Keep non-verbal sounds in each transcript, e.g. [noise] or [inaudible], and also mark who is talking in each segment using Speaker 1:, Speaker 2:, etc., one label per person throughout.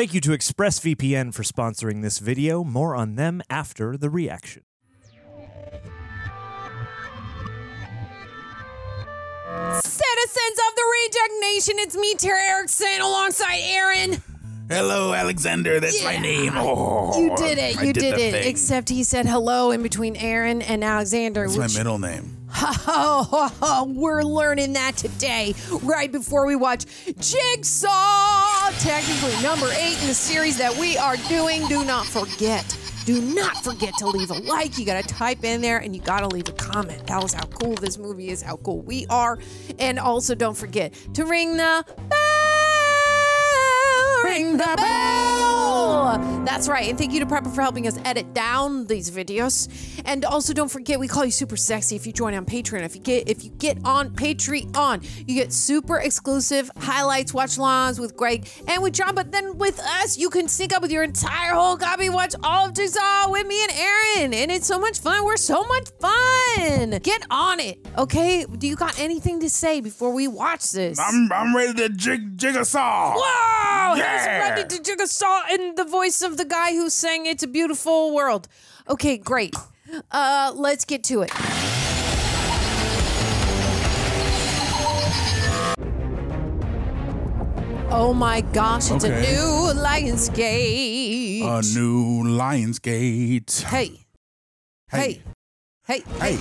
Speaker 1: Thank you to ExpressVPN for sponsoring this video. More on them after the reaction.
Speaker 2: Citizens of the Reject Nation, it's me, Tara Erickson, alongside Aaron.
Speaker 3: Hello, Alexander. That's my name. Oh,
Speaker 2: You did it.
Speaker 3: I
Speaker 2: You
Speaker 3: did
Speaker 2: did, it.
Speaker 3: thing.
Speaker 2: Except he said hello in between Aaron and Alexander.
Speaker 3: That's my middle name.
Speaker 2: Oh, [laughs] we're learning that today, right before we watch Jigsaw, technically number eight in the series that we are doing. Do not forget. Do not forget to leave a like. You gotta type in there and you gotta leave a comment. Tell us how cool this movie is, how cool we are. And also don't forget to ring the bell. Ring the bell. That's right. And thank you to Prepper for helping us edit down these videos. And also don't forget we call you super sexy if you join on Patreon. If you get if you get on Patreon, you get super exclusive highlights, watch longs with Greg and with John. But then with us, you can sync up with your entire whole copy, watch all of Jigsaw with me and Aaron. And it's so much fun. We're so much fun. Get on it. Okay? Do you got anything to say before we watch this?
Speaker 3: I'm I'm ready to jig jigsaw.
Speaker 2: Wow!
Speaker 3: Yeah.
Speaker 2: To jigsaw in the voice of the guy who sang "It's a Beautiful World." Okay, great. Uh, let's get to it. Oh my gosh! It's
Speaker 3: Okay.
Speaker 2: a new Lionsgate.
Speaker 3: A new Lionsgate.
Speaker 2: hey, hey, hey,
Speaker 3: Hey.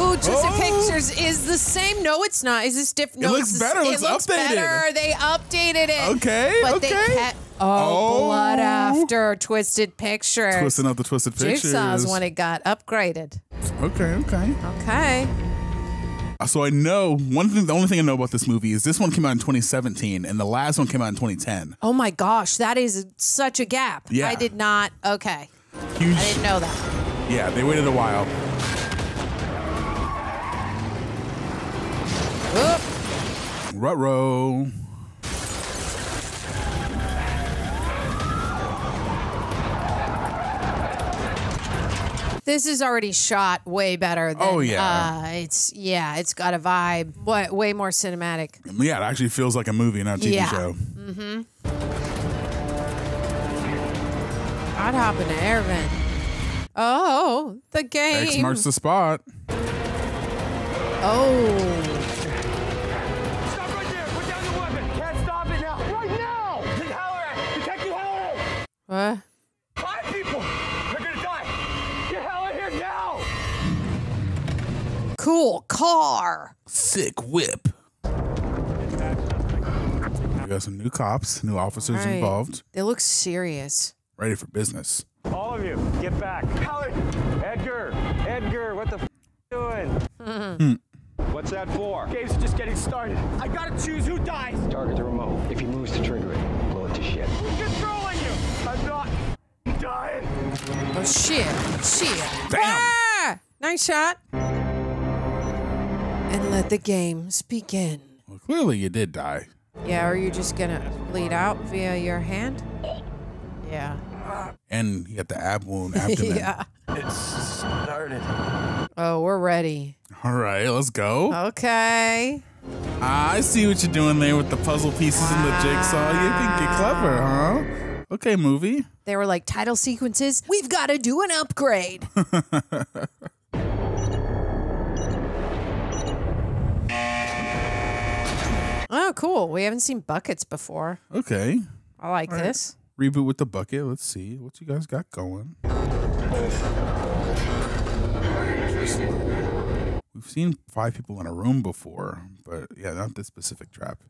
Speaker 2: Ooh, Twisted
Speaker 3: Oh.
Speaker 2: Pictures is the same. No, it's not. Is this different? No, it
Speaker 3: looks
Speaker 2: it's-
Speaker 3: better. It looks updated.
Speaker 2: better. They updated it.
Speaker 3: Okay,
Speaker 2: But
Speaker 3: okay.
Speaker 2: they kept. Oh,
Speaker 3: Oh.
Speaker 2: blood after Twisted Pictures.
Speaker 3: Twisting up the twisted pictures.
Speaker 2: Jigsaw's when it got upgraded.
Speaker 3: Okay, okay.
Speaker 2: Okay.
Speaker 3: Uh, So I know one thing. The only thing I know about this movie is this one came out in 2017, and the last one came out in 2010.
Speaker 2: Oh my gosh, that is such a gap.
Speaker 3: Yeah.
Speaker 2: I did not. Okay.
Speaker 3: Huge.
Speaker 2: I didn't know that.
Speaker 3: Yeah, they waited a while. Rutro.
Speaker 2: This is already shot way better than.
Speaker 3: Oh, yeah.
Speaker 2: Uh, it's yeah, it's got a vibe. Way, way more cinematic.
Speaker 3: Yeah, it actually feels like a movie, not a TV show.
Speaker 2: Yeah.
Speaker 3: show.
Speaker 2: I'd hop in an air vent. Oh, the game.
Speaker 3: X marks the spot.
Speaker 2: oh. What?
Speaker 4: Five people! They're gonna die! Get hell of here now!
Speaker 2: Cool car.
Speaker 3: Sick whip. We got some new cops, new officers
Speaker 2: Right.
Speaker 3: involved,
Speaker 2: They look serious.
Speaker 3: ready for business.
Speaker 4: All of you, get back. Halloran! Edgar! Edgar, what the f doing? [laughs] Hmm. What's that for? Game's just getting started. I gotta choose who dies!
Speaker 5: Target the remote. If he moves to trigger it, blow it to shit.
Speaker 4: Who's controlling you? I'm not f- dying!
Speaker 2: Oh shit! Shit!
Speaker 3: Damn.
Speaker 2: Ah! Nice shot. And let the games begin.
Speaker 3: Well, clearly you did die.
Speaker 2: Yeah, are you just gonna bleed out via your hand? Yeah.
Speaker 3: And you had the ab wound [laughs] abdomen.
Speaker 2: yeah.
Speaker 4: It's started.
Speaker 2: Oh, we're ready.
Speaker 3: All right, let's go.
Speaker 2: Okay.
Speaker 3: Ah, I see what you're doing there with the puzzle pieces and the jigsaw. You think you're clever, huh? Okay, movie.
Speaker 2: They were like title sequences. We've got to do an upgrade. [laughs] oh, cool. We haven't seen buckets before.
Speaker 3: Okay.
Speaker 2: I like this.
Speaker 3: Reboot with the bucket. Let's see what you guys got going. We've seen five people in a room before, but yeah, not this specific trap.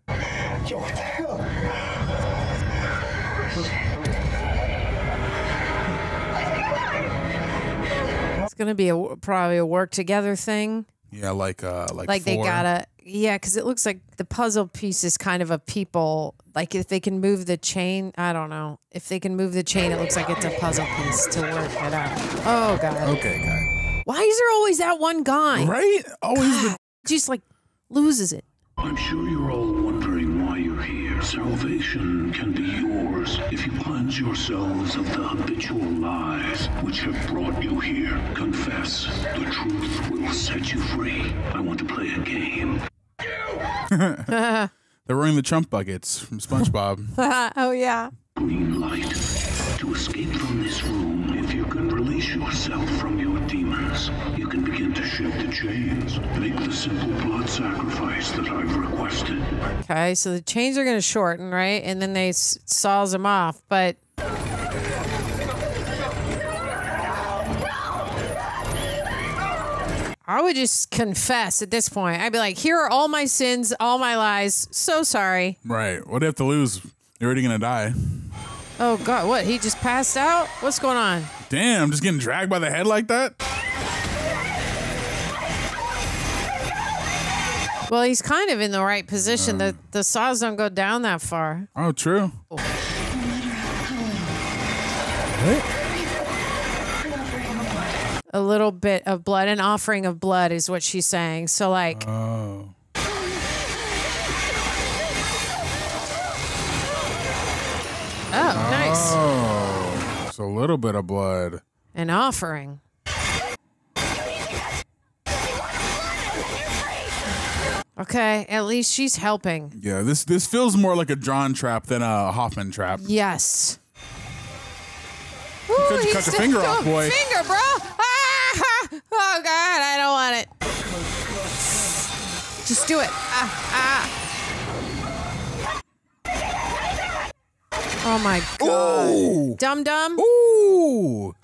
Speaker 2: It's gonna be a probably a work together thing.
Speaker 3: Yeah, like uh, like
Speaker 2: Like they gotta, yeah, because it looks like the puzzle piece is kind of a people. Like if they can move the chain, I don't know. If they can move the chain, it looks like it's a puzzle piece to work it out. Oh god,
Speaker 3: Okay, guy.
Speaker 2: why is there always that one guy?
Speaker 3: Right? Always the
Speaker 2: Just like loses it.
Speaker 6: I'm sure you're all Salvation can be yours if you cleanse yourselves of the habitual lies which have brought you here. Confess. The truth will set you free. I want to play a game. [laughs]
Speaker 3: They're wearing the Chum buckets from SpongeBob. [laughs]
Speaker 2: oh yeah.
Speaker 6: green light. To escape from this room, if you can release yourself from your demons, you can begin to shed the chains. Make the simple blood sacrifice that I've requested.
Speaker 2: Okay, so the chains are going to shorten, right? And then they s- saws them off, but. I would just confess at this point. I'd be like, here are all my sins, all my lies. So sorry.
Speaker 3: Right. What do you have to lose? You're already gonna die.
Speaker 2: Oh, God, what? He just passed out? What's going on?
Speaker 3: Damn, I'm just getting dragged by the head like that?
Speaker 2: Well, he's kind of in the right position. the, the saws don't go down that far.
Speaker 3: Oh, true.
Speaker 2: A little bit of blood, an offering of blood is what she's saying. So, like,
Speaker 3: Oh.
Speaker 2: Oh, nice.
Speaker 3: Oh. It's a little bit of blood.
Speaker 2: An offering. Okay, at least she's helping.
Speaker 3: Yeah, this this feels more like a John trap than a Hoffman trap.
Speaker 2: Yes.
Speaker 3: cut-
Speaker 2: Ooh,
Speaker 3: cut
Speaker 2: he's
Speaker 3: your finger off, boy.
Speaker 2: Finger, bro. Ah! [laughs] Oh God, I don't want it. Just do it. Ah, ah. Oh my God.
Speaker 3: Ooh.
Speaker 2: Dum dum.
Speaker 3: Ooh.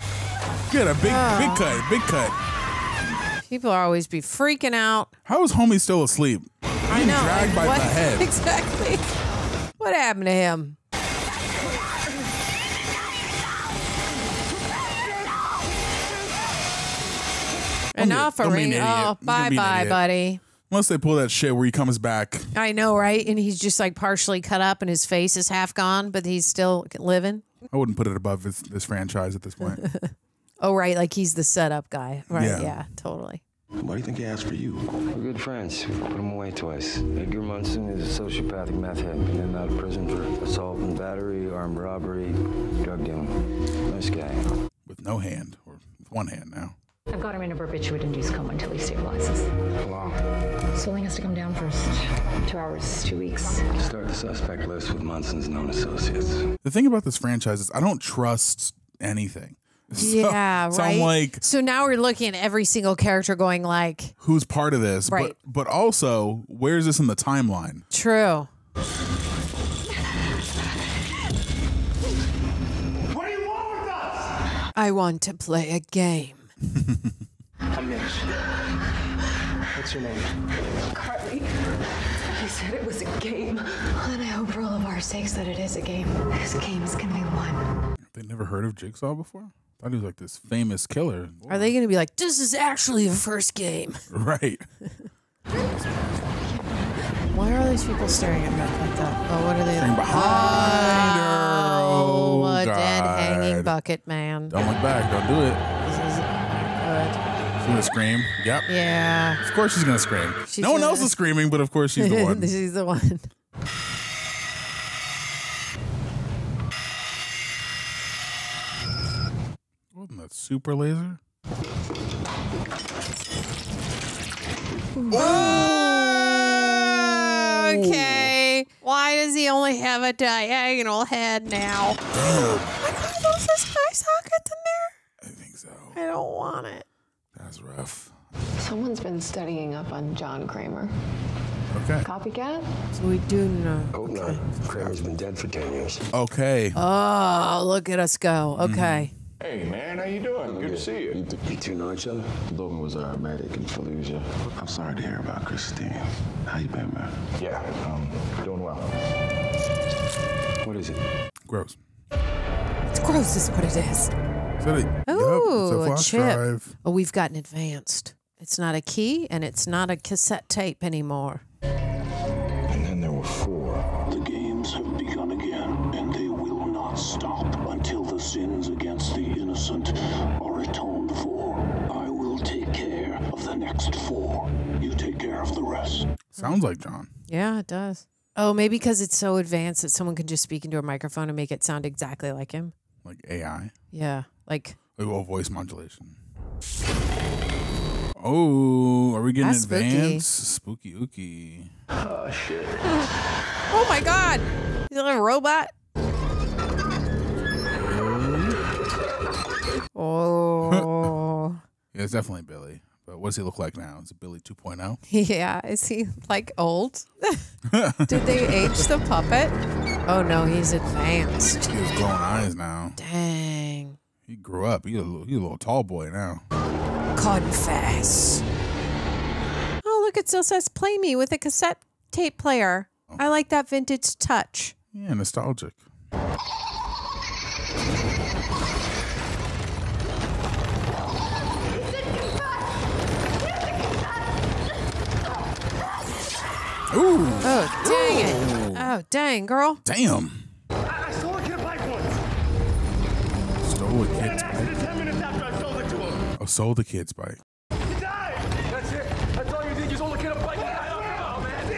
Speaker 3: Get a big
Speaker 2: Ah.
Speaker 3: big cut, big cut.
Speaker 2: People always be freaking out.
Speaker 3: How is homie still asleep?
Speaker 2: I know.
Speaker 3: dragged by
Speaker 2: what,
Speaker 3: the head. [laughs]
Speaker 2: Exactly. What happened to him? Enough,
Speaker 3: Don't be- don't be an
Speaker 2: Oh, bye, bye, buddy.
Speaker 3: Unless they pull that shit where he comes back.
Speaker 2: I know, right? And he's just like partially cut up and his face is half gone, but he's still living.
Speaker 3: I wouldn't put it above this, this franchise at this point. [laughs]
Speaker 2: Oh, right. Like he's the setup guy. Right.
Speaker 3: Yeah.
Speaker 2: Yeah, totally.
Speaker 5: Why do you think he asked for you? We're good friends. We put him away twice. Edgar Munsen is a sociopathic meth head. In and out of prison for assault and battery, armed robbery, drug dealing. Nice guy.
Speaker 3: with no hand, or with one hand now.
Speaker 7: I've got him in a barbiturate-induced coma until he stabilizes.
Speaker 5: How long?
Speaker 7: Swelling has to come down first. Two hours, two weeks.
Speaker 5: Start the suspect list with Munsen's known associates.
Speaker 3: The thing about this franchise is I don't trust anything. [laughs] So-
Speaker 2: yeah,
Speaker 3: so
Speaker 2: right.
Speaker 3: I'm like,
Speaker 2: so now we're looking at every single character going like,
Speaker 3: who's part of this?
Speaker 2: Right.
Speaker 3: But but also, where's this in the timeline?
Speaker 2: true.
Speaker 8: What do you want with us?
Speaker 2: I want to play a game. [laughs]
Speaker 5: I'm Mitch. What's your name?
Speaker 7: Carly, you said it was a game. And I hope for all of our sakes that it is a game. This game is gonna be won.
Speaker 3: They never heard of Jigsaw before. Thought he was like this famous killer.
Speaker 2: Are they going to be like, this is actually the first game? [laughs]
Speaker 3: Right. [laughs]
Speaker 2: Why are these people staring at her like that? Oh, what are they?
Speaker 3: Staring behind her.
Speaker 2: Oh,
Speaker 3: Oh,
Speaker 2: a dead hanging bucket man.
Speaker 3: Don't look back. Don't do it.
Speaker 2: This is good.
Speaker 3: She's gonna scream. Yep.
Speaker 2: Yeah.
Speaker 3: Of course she's gonna scream.
Speaker 2: She's
Speaker 3: no one
Speaker 2: gonna-
Speaker 3: else is screaming, but of course she's the one. [laughs]
Speaker 2: She's the one.
Speaker 3: Wasn't that super laser?
Speaker 2: Okay. Why does he only have a diagonal head now? My God, those eye sockets in there?
Speaker 3: I think so.
Speaker 2: I don't want it.
Speaker 3: That's rough.
Speaker 9: Someone's been studying up on John Kramer.
Speaker 3: Okay.
Speaker 9: Copycat?
Speaker 2: So we do know.
Speaker 5: Hope not. Kramer's been dead for 10 years.
Speaker 3: Okay.
Speaker 2: Oh, look at us go. Okay.
Speaker 10: Hey man, how you doing? Good to see you.
Speaker 5: You two know each other?
Speaker 10: Logan was our medic in Fallujah.
Speaker 6: I'm sorry to hear about Christine. How you been, man?
Speaker 10: Yeah, um, doing well.
Speaker 5: What is it?
Speaker 3: Gross.
Speaker 2: It's gross, is what it is.
Speaker 3: Is a,
Speaker 2: Oh,
Speaker 3: yep, a
Speaker 2: a chip.
Speaker 3: drive.
Speaker 2: Oh, we've gotten advanced. It's not a key and it's not a cassette tape anymore.
Speaker 10: And then there were four.
Speaker 6: The games have begun again, and they will not stop until the sins against the innocent are atoned for. I will take care of the next four. You take care of the rest.
Speaker 3: Sounds like John.
Speaker 2: Yeah, it does. Oh, maybe because it's so advanced that someone can just speak into a microphone and make it sound exactly like him.
Speaker 3: Like AI?
Speaker 2: Yeah. Like.
Speaker 3: Like well, voice modulation. Oh, are we getting advanced? Spooky, spooky
Speaker 10: Oh shit. [laughs]
Speaker 2: oh my god. Is it a robot? [laughs] Oh.
Speaker 3: yeah, it's definitely Billy. But what does he look like now? Is it Billy oh? 2.0? [laughs]
Speaker 2: Yeah, is he like old? [laughs] Did they age the puppet? Oh no, he's advanced.
Speaker 3: He has glowing eyes now.
Speaker 2: Dang.
Speaker 3: He grew up. He's a, little- he's a little tall boy now.
Speaker 2: Confess. Oh, look, it still says play me with a cassette tape player. Oh. I like that vintage touch.
Speaker 3: Yeah, nostalgic. Ooh.
Speaker 2: Oh, dang it. Oh, dang, girl.
Speaker 3: Damn.
Speaker 8: I stole a kid a bike once.
Speaker 3: Stole a kid's
Speaker 8: I
Speaker 3: bike.
Speaker 8: did 10 minutes after I sold it to him.
Speaker 3: Oh, sold a kid's bike.
Speaker 8: He died. That's it. That's all you did. You sold a kid a bike. That's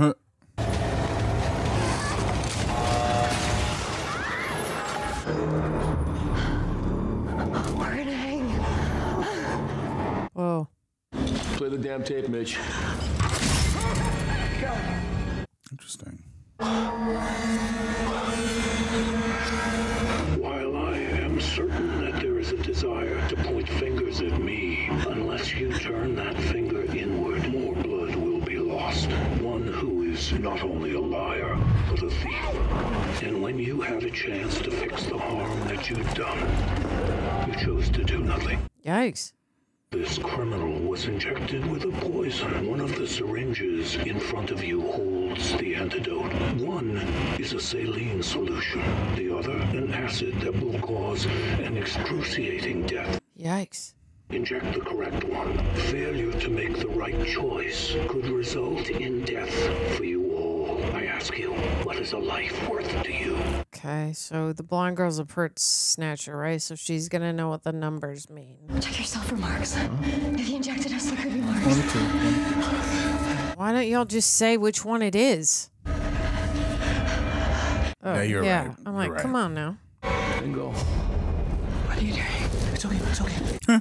Speaker 8: it. Damn tape, Mitch.
Speaker 3: Interesting.
Speaker 6: While I am certain that there is a desire to point fingers at me, unless you turn that finger inward, more blood will be lost. One who is not only a liar, but a thief. And when you had a chance to fix the harm that you'd done, you chose to do nothing.
Speaker 2: Yikes.
Speaker 6: This criminal was injected with a poison. One of the syringes in front of you holds the antidote. One is a saline solution, the other, an acid that will cause an excruciating death.
Speaker 2: Yikes.
Speaker 6: Inject the correct one. Failure to make the right choice could result in death for you ask you, what is a life worth to you?
Speaker 2: Okay, so the blonde girl's a pert snatcher, right? So she's gonna know what the numbers mean.
Speaker 7: Check yourself for marks. If he injected us, there could be marks.
Speaker 2: Why don't y'all just say which one it is? Oh,
Speaker 3: Yeah, you're
Speaker 2: yeah.
Speaker 3: right.
Speaker 2: I'm like,
Speaker 3: right.
Speaker 2: come on now.
Speaker 8: Bingo.
Speaker 4: What are you doing? It's okay. It's okay.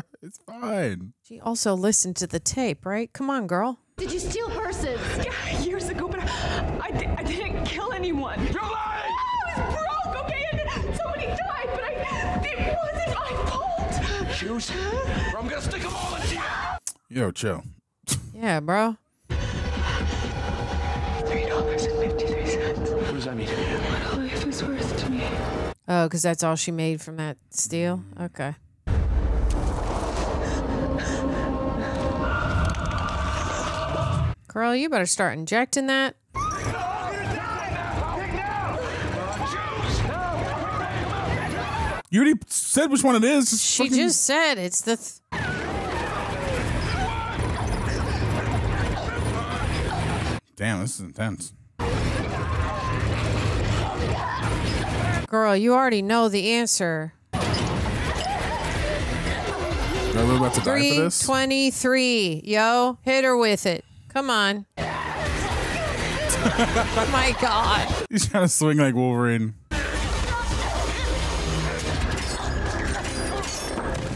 Speaker 4: [laughs]
Speaker 3: It's fine.
Speaker 2: She also listened to the tape, right? Come on, girl.
Speaker 7: Did you steal purses?
Speaker 11: Yeah, years ago, but I, di- I didn't kill anyone.
Speaker 8: You're lying!
Speaker 11: Oh, I was broke, okay, and somebody died, but I it wasn't my fault.
Speaker 8: Shoes? Or I'm gonna stick them all into you.
Speaker 3: Yo, chill.
Speaker 2: Yeah, bro.
Speaker 11: Three dollars and fifty-three cents.
Speaker 8: What does that mean?
Speaker 11: What a life is worth to me.
Speaker 2: Oh, because that's all she made from that steal? Mm. Okay. Girl, you better start injecting that.
Speaker 3: You already said which one it is. Just
Speaker 2: She
Speaker 3: fucking-
Speaker 2: just said it's the. Th-
Speaker 3: Damn, this is intense.
Speaker 2: Girl, you already know the answer.
Speaker 3: Are we about to die for this?
Speaker 2: twenty-three. Yo, hit her with it. Come on. oh [laughs] my God.
Speaker 3: He's trying to swing like Wolverine.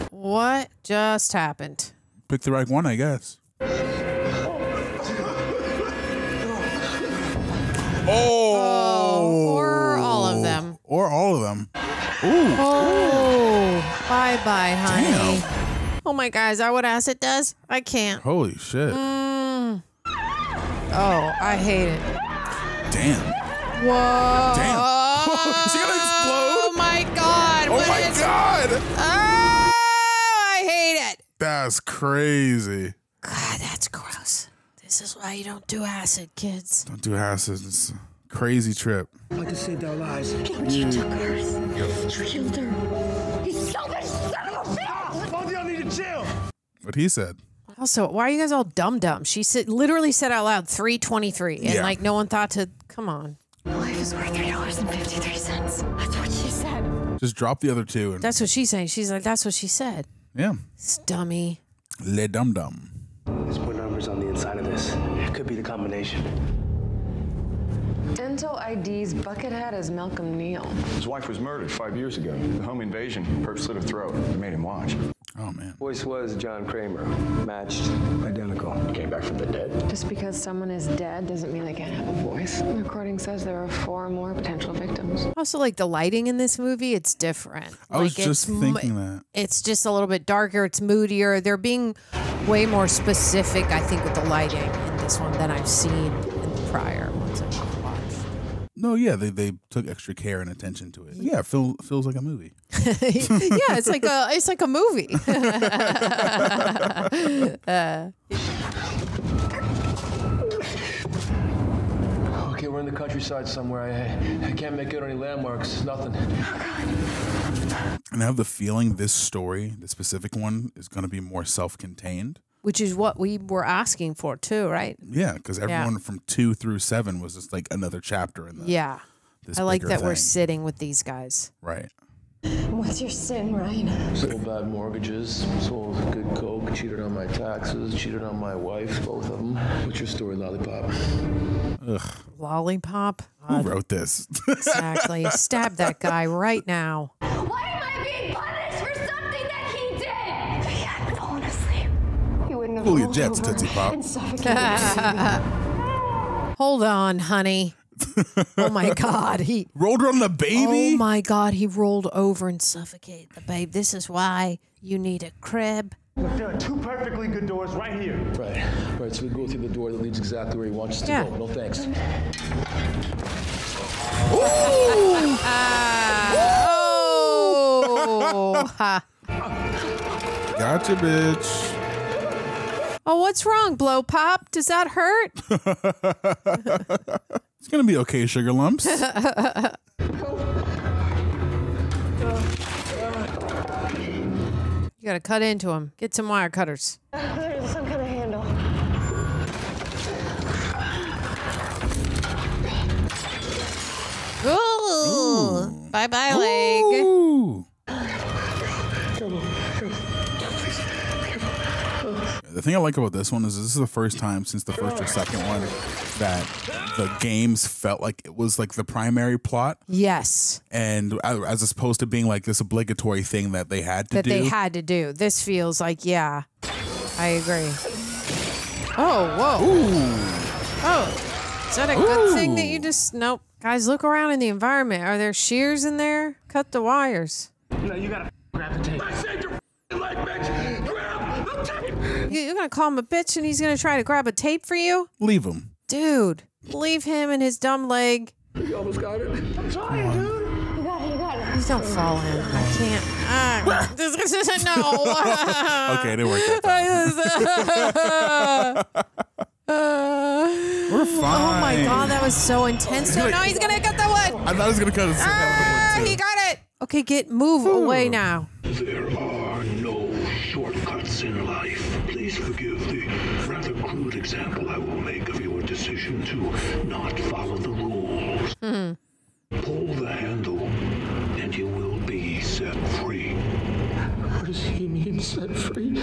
Speaker 2: What just happened?
Speaker 3: Pick the right one, I guess. Oh.
Speaker 2: Or all of them.
Speaker 3: Or all of them. Ooh.
Speaker 2: Oh, bye bye, honey. Damn. Oh my God, is that what acid does? I can't.
Speaker 3: Holy shit.
Speaker 2: Mm. Oh, I hate it.
Speaker 3: Damn.
Speaker 2: Whoa.
Speaker 3: Damn. [laughs] Is she gonna explode?
Speaker 2: Oh my God.
Speaker 3: Oh
Speaker 2: what
Speaker 3: my
Speaker 2: is
Speaker 3: god.
Speaker 2: Oh, I hate it.
Speaker 3: That's crazy.
Speaker 2: God, that's gross. This is why you don't do acid, kids.
Speaker 3: Don't do acid. It's a crazy trip.
Speaker 8: I just saved our lives.
Speaker 7: You took hers. You killed her. You selfish son of a bitch!
Speaker 8: Ah, Both of y'all need to chill.
Speaker 3: What he said.
Speaker 2: Also, why are you guys all dumb dumb? She said, literally said out loud 323 and
Speaker 3: Yeah.
Speaker 2: like no one thought to come on.
Speaker 7: Life is worth three dollars and fifty-three cents. That's what she said.
Speaker 3: Just drop the other two and
Speaker 2: That's what she's saying. She's like, that's what she said.
Speaker 3: yeah.
Speaker 2: It's dummy.
Speaker 3: Le dum dum.
Speaker 4: Let's put numbers on the inside of this. It could be the combination.
Speaker 9: Dental ID's Buckethead as Malcolm Neal.
Speaker 10: His wife was murdered five years ago. The home invasion, purposely her throat. They made him watch.
Speaker 3: Oh man.
Speaker 5: Voice was John Kramer. Matched. Identical.
Speaker 10: Came back from the dead.
Speaker 9: Just because someone is dead doesn't mean they can't have a voice. The recording says there are four more potential victims.
Speaker 2: Also, like the lighting in this movie, it's different.
Speaker 3: I was
Speaker 2: Like,
Speaker 3: just
Speaker 2: it's
Speaker 3: thinking that.
Speaker 2: It's just a little bit darker. It's moodier. They're being way more specific, I think, with the lighting in this one than I've seen in the prior ones I've watched.
Speaker 3: No, yeah, they, they took extra care and attention to it. Yeah, it feel, feels like a movie. [laughs]
Speaker 2: yeah, it's like a it's like a movie. [laughs] uh,
Speaker 8: Okay, we're in the countryside somewhere. I, I can't make out any landmarks. Nothing.
Speaker 3: And I have the feeling this story, the specific one, is going to be more self contained.
Speaker 2: Which is what we were asking for too, right?
Speaker 3: Yeah, because
Speaker 2: Yeah.
Speaker 3: everyone from two through seven was just like another chapter in the.
Speaker 2: Yeah.
Speaker 3: this
Speaker 2: I like
Speaker 3: bigger
Speaker 2: that we're sitting with these guys.
Speaker 3: Right.
Speaker 9: What's your sin, Ryan?
Speaker 8: Sold bad mortgages, sold good coke, cheated on my taxes, cheated on my wife, both of them. What's your story, Lollipop?
Speaker 3: Ugh.
Speaker 2: Lollipop.
Speaker 3: Who wrote this? [laughs]
Speaker 2: Exactly. Stab that guy right now.
Speaker 11: Why He
Speaker 9: wouldn't have
Speaker 3: Julia
Speaker 9: rolled
Speaker 3: Jets, Tootsie Pop. [laughs]
Speaker 2: Hold on, honey. Oh my [laughs] God. He
Speaker 3: rolled on the baby.
Speaker 2: Oh my God. He rolled over and suffocated the babe. This is why you need a crib.
Speaker 4: Look, there are two perfectly good doors right here.
Speaker 8: Right, right. So we go through the door that leads exactly where he wants us to
Speaker 2: Yeah.
Speaker 8: go. No thanks. [laughs]
Speaker 2: Oh. Ha.
Speaker 3: Gotcha, bitch.
Speaker 2: Oh, what's wrong, blow pop? Does that hurt? [laughs]
Speaker 3: It's gonna be okay, sugar lumps. [laughs]
Speaker 2: You gotta cut into him. Get some wire cutters.
Speaker 9: There's some kind of handle.
Speaker 2: Ooh. Bye bye, leg.
Speaker 3: Ooh. The thing I like about this one is this is the first time since the first or second one that the games felt like it was like the primary plot,
Speaker 2: Yes.
Speaker 3: and as opposed to being like this obligatory thing that they had to
Speaker 2: that
Speaker 3: do.
Speaker 2: That they had to do. This feels like, yeah, I agree. Oh, whoa. Oh, is that a good thing that you just, nope. Guys, look around in the environment. Are there shears in there? Cut the wires.
Speaker 4: No, you gotta grab the tape.
Speaker 8: I saved your leg, bitch!
Speaker 2: You're going to call him a bitch and he's going to try to grab a tape for you?
Speaker 3: Leave him.
Speaker 2: Dude, leave him and his dumb leg.
Speaker 8: You almost got it.
Speaker 4: I'm trying, dude.
Speaker 9: You got it, you got it.
Speaker 2: Please don't fall in. I can't. Ah, this is no. [laughs]
Speaker 3: Okay, it didn't work that time. [laughs] We're fine.
Speaker 2: Oh my god, that was so intense. No, no, he's gonna cut the wood.
Speaker 3: I thought he was gonna cut his
Speaker 2: Ah, he got it. Okay, get move away now.
Speaker 6: There are no shortcuts in life. Please forgive the rather crude example I will make of your decision to not follow the rules.
Speaker 2: Hmm.
Speaker 6: Pull the handle, and you will be set free.
Speaker 8: What does he mean, set free?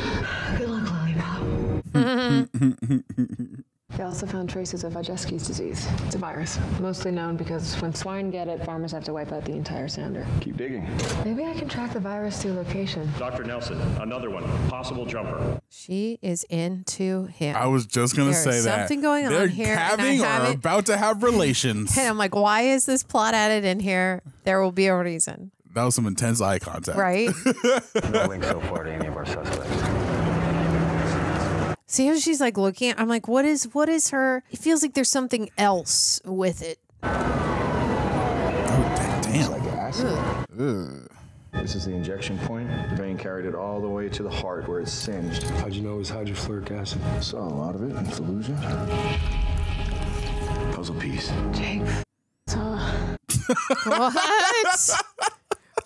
Speaker 9: Also found traces of Aujeszky's disease. It's a virus, mostly known because when swine get it, farmers have to wipe out the entire sander.
Speaker 10: Keep digging.
Speaker 9: Maybe I can track the virus to location.
Speaker 12: Dr. Nelson, another one. Possible jumper.
Speaker 2: She is into him.
Speaker 3: I was just gonna say
Speaker 2: is
Speaker 3: that
Speaker 2: something going on
Speaker 3: They're
Speaker 2: here, and I
Speaker 3: having or
Speaker 2: haven't-
Speaker 3: about to have [laughs] relations.
Speaker 2: And I'm like, why is this plot added in here? There will be a reason,
Speaker 3: That was some intense eye contact.
Speaker 2: right? [laughs]
Speaker 5: No link so far to any of our suspects.
Speaker 2: See how she's like looking. At, I'm like, what is what is her? It feels like there's something else with it.
Speaker 3: Oh, damn.
Speaker 10: Like acid. This is the injection point. The vein carried it all the way to the heart where it's singed.
Speaker 8: How'd you know it was hydrofluoric acid?
Speaker 10: Saw a lot of it in Fallujah. Puzzle piece.
Speaker 9: Jake.
Speaker 2: Uh, what? [laughs]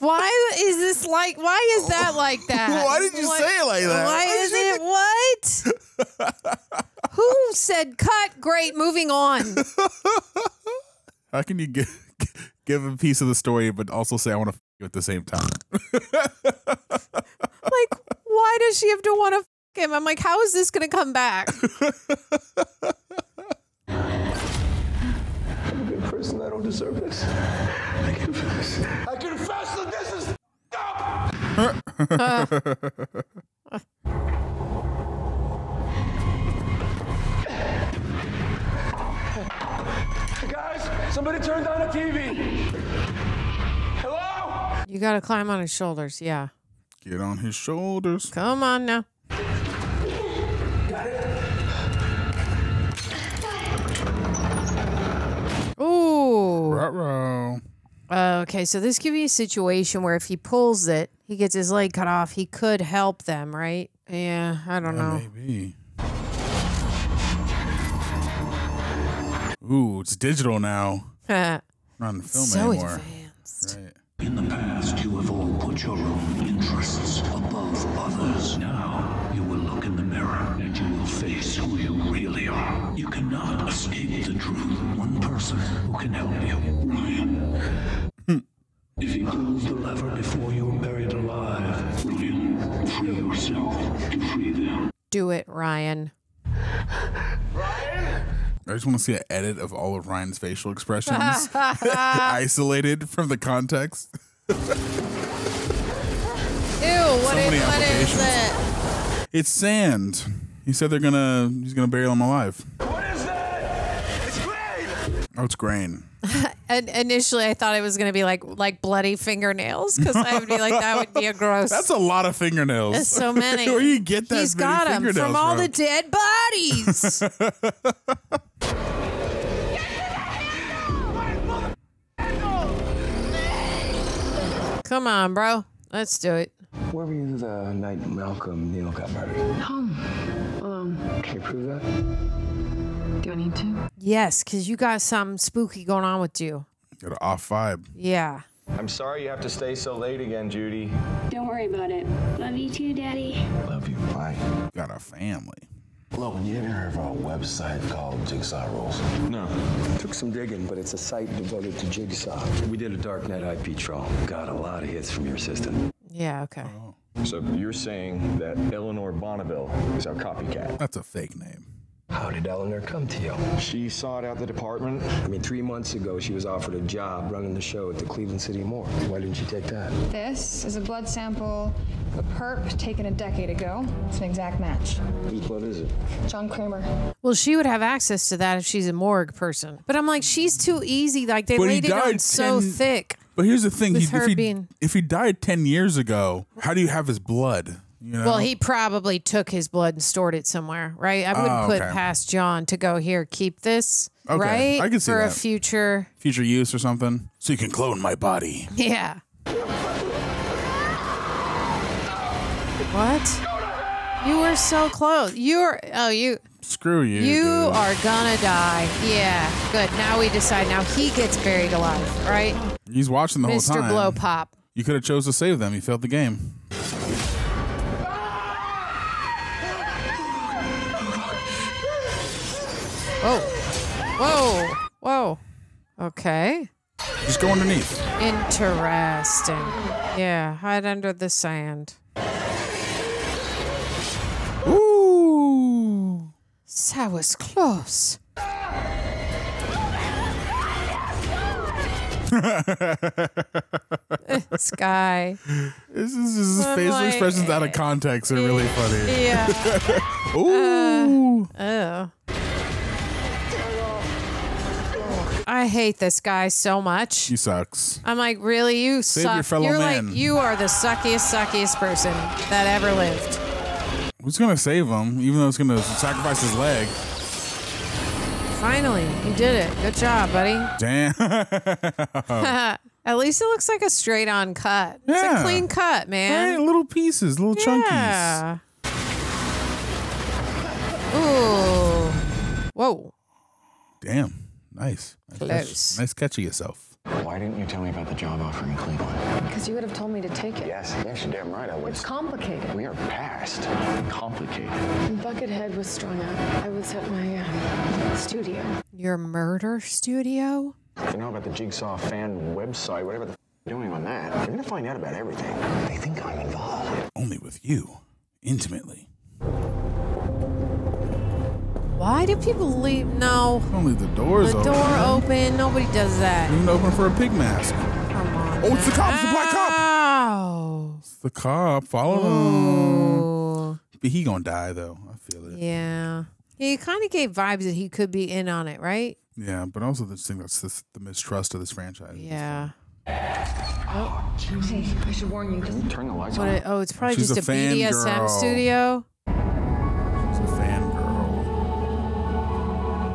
Speaker 2: Why is this like? Why is that like that?
Speaker 3: Why did you
Speaker 2: What-
Speaker 3: say it like that?
Speaker 2: Why is it what? [laughs] Who said cut? Great, moving on. [laughs]
Speaker 3: How can you give [laughs] give a piece of the story but also say I want to f- you at the same time?
Speaker 2: Like, why does she have to want to f- him? I'm like, how is this gonna come back?
Speaker 8: I'm a good person. I don't deserve this. I confess. I confess that this is up. Guys, uh. Somebody turned on the TV. Hello?
Speaker 2: You got to climb on his shoulders. Yeah.
Speaker 3: Get on his shoulders.
Speaker 2: Come on now. Ooh.
Speaker 3: Ruh-roh.
Speaker 2: Okay, so this could be a situation where if he pulls it, he gets his leg cut off. He could help them, right? Yeah, I don't know.
Speaker 3: Maybe. Ooh, it's digital now. [laughs] Not in the film
Speaker 2: So
Speaker 3: anymore.
Speaker 2: advanced.
Speaker 3: Right.
Speaker 6: In the past, you have all put your own interests above others. Now, you will look in the mirror and you will face who you really are. You cannot escape the truth. One person who can help you, Ryan. Hmm. if he pulls the lever before you're buried alive, Ryan, free yourself to free them.
Speaker 2: Do it, Ryan. Ryan.
Speaker 3: I just want to see an edit of all of Ryan's facial expressions, [laughs] isolated from the context. [laughs]
Speaker 2: Ew, what
Speaker 3: many
Speaker 2: is, what is it?
Speaker 3: It's sand. He said they're gonna. He's gonna bury him alive.
Speaker 8: What is that? It's grain.
Speaker 3: Oh, it's grain. [laughs]
Speaker 2: And initially, I thought it was going to be like like bloody fingernails because I would be like, that would be a gross.
Speaker 3: That's a lot of fingernails.
Speaker 2: That's so many.
Speaker 3: Where you get that?
Speaker 2: He's
Speaker 3: many
Speaker 2: got them
Speaker 3: fingernails
Speaker 2: from all the dead bodies. Come on, bro. Let's do it.
Speaker 5: Where were you the night Malcolm Neal got murdered?
Speaker 9: Home. Alone.
Speaker 5: Can you prove that?
Speaker 9: Do I need to?
Speaker 2: Yes, because you got something spooky going on with you.
Speaker 3: Got an off vibe.
Speaker 2: Yeah.
Speaker 10: I'm sorry you have to stay so late again, Judy.
Speaker 13: Don't worry about it. Love you too, Daddy.
Speaker 10: Love you. Bye.
Speaker 3: Got a family.
Speaker 5: Logan, you ever heard of a website called Jigsaw Rules?
Speaker 10: No.
Speaker 5: Took some digging, but it's a site devoted to Jigsaw. We did a darknet IP troll. Got a lot of hits from your system.
Speaker 2: Yeah, okay.
Speaker 10: So you're saying that Eleanor Bonneville is our copycat?
Speaker 3: That's a fake name.
Speaker 5: How did Eleanor come to you?
Speaker 10: She sought out the department.
Speaker 5: I mean, three months ago, she was offered a job running the show at the Cleveland City Morgue. Why didn't she take that?
Speaker 14: This is a blood sample of a perp taken a decade ago. It's an exact match.
Speaker 5: Whose blood is it?
Speaker 14: John Kramer.
Speaker 2: Well, she would have access to that if she's a morgue person. But I'm like, she's too easy. Like they
Speaker 3: But he
Speaker 2: laid it on
Speaker 3: died
Speaker 2: so
Speaker 3: 10
Speaker 2: thick.
Speaker 3: But here's the thing:
Speaker 2: With
Speaker 3: he,
Speaker 2: her
Speaker 3: if, he,
Speaker 2: being-
Speaker 3: if he died ten years ago, how do you have his blood? You know?
Speaker 2: Well, he probably took his blood and stored it somewhere, right? I wouldn't
Speaker 3: Oh,
Speaker 2: put past John to go here, keep this,
Speaker 3: Okay,
Speaker 2: right?
Speaker 3: I can see
Speaker 2: for a future.
Speaker 3: future use or something, so you can clone my body.
Speaker 2: Yeah. What? You were so close. You're oh you
Speaker 3: Screw you.
Speaker 2: you
Speaker 3: dude.
Speaker 2: are gonna die. Yeah, good. Now we decide. Now he gets buried alive, right?
Speaker 3: He's watching the whole time. Mr.
Speaker 2: Blow Pop.
Speaker 3: You could have chose to save them. You failed the game.
Speaker 2: Whoa, whoa, whoa. Okay.
Speaker 3: Just go underneath.
Speaker 2: Interesting. Yeah, hide under the sand.
Speaker 3: Ooh.
Speaker 2: That was close. this guy.
Speaker 3: This is his
Speaker 2: I'm
Speaker 3: facial
Speaker 2: like-
Speaker 3: expressions out of eh, context are really eh, funny.
Speaker 2: Yeah. [laughs]
Speaker 3: Ooh.
Speaker 2: Uh, oh. I hate this guy so much.
Speaker 3: he sucks.
Speaker 2: I'm like, really? You
Speaker 3: Save
Speaker 2: suck.
Speaker 3: your fellow
Speaker 2: You're
Speaker 3: man.
Speaker 2: like, you are the suckiest, suckiest person that ever lived.
Speaker 3: Who's gonna save him? Even though it's gonna sacrifice his leg.
Speaker 2: Finally, you did it. Good job, buddy. [laughs]
Speaker 3: Damn. [laughs]
Speaker 2: At least it looks like a straight on cut. It's
Speaker 3: Yeah.
Speaker 2: a clean cut, man.
Speaker 3: Right, little pieces, little chunkies.
Speaker 2: Ooh. Whoa.
Speaker 3: Damn. Nice. Nice catch-
Speaker 2: Close.
Speaker 3: Nice catch of yourself.
Speaker 5: Why didn't you tell me about the job offer in Cleveland?
Speaker 9: Because you would have told me to take it.
Speaker 5: Yes, yes, you're damn right I would.
Speaker 9: It's complicated.
Speaker 5: We are past complicated.
Speaker 9: When Buckethead was strung out, I was at my um, studio.
Speaker 2: Your murder studio?
Speaker 5: You know about the Jigsaw fan website, whatever the f- you're doing on that. You're gonna find out about everything. They think I'm involved.
Speaker 3: Only with you. Intimately.
Speaker 2: Why do people leave? No.
Speaker 3: Don't leave the doors
Speaker 2: the
Speaker 3: open.
Speaker 2: door open. Nobody does that.
Speaker 3: Even open for a pig mask.
Speaker 2: Come on.
Speaker 3: Oh, it's the cop. It's the black cop.
Speaker 2: Ow.
Speaker 3: the cop. Follow him. But he gonna die though. I feel it.
Speaker 2: Yeah. He kind of gave vibes that he could be in on it, right?
Speaker 3: Yeah, but also this thing that's this, the mistrust of this franchise.
Speaker 2: Yeah.
Speaker 7: Oh, Hey, I should warn you. Just
Speaker 10: turn the lights
Speaker 2: What it- oh, it's probably
Speaker 3: She's
Speaker 2: just
Speaker 3: a
Speaker 2: a, BDSM
Speaker 3: girl.
Speaker 2: studio.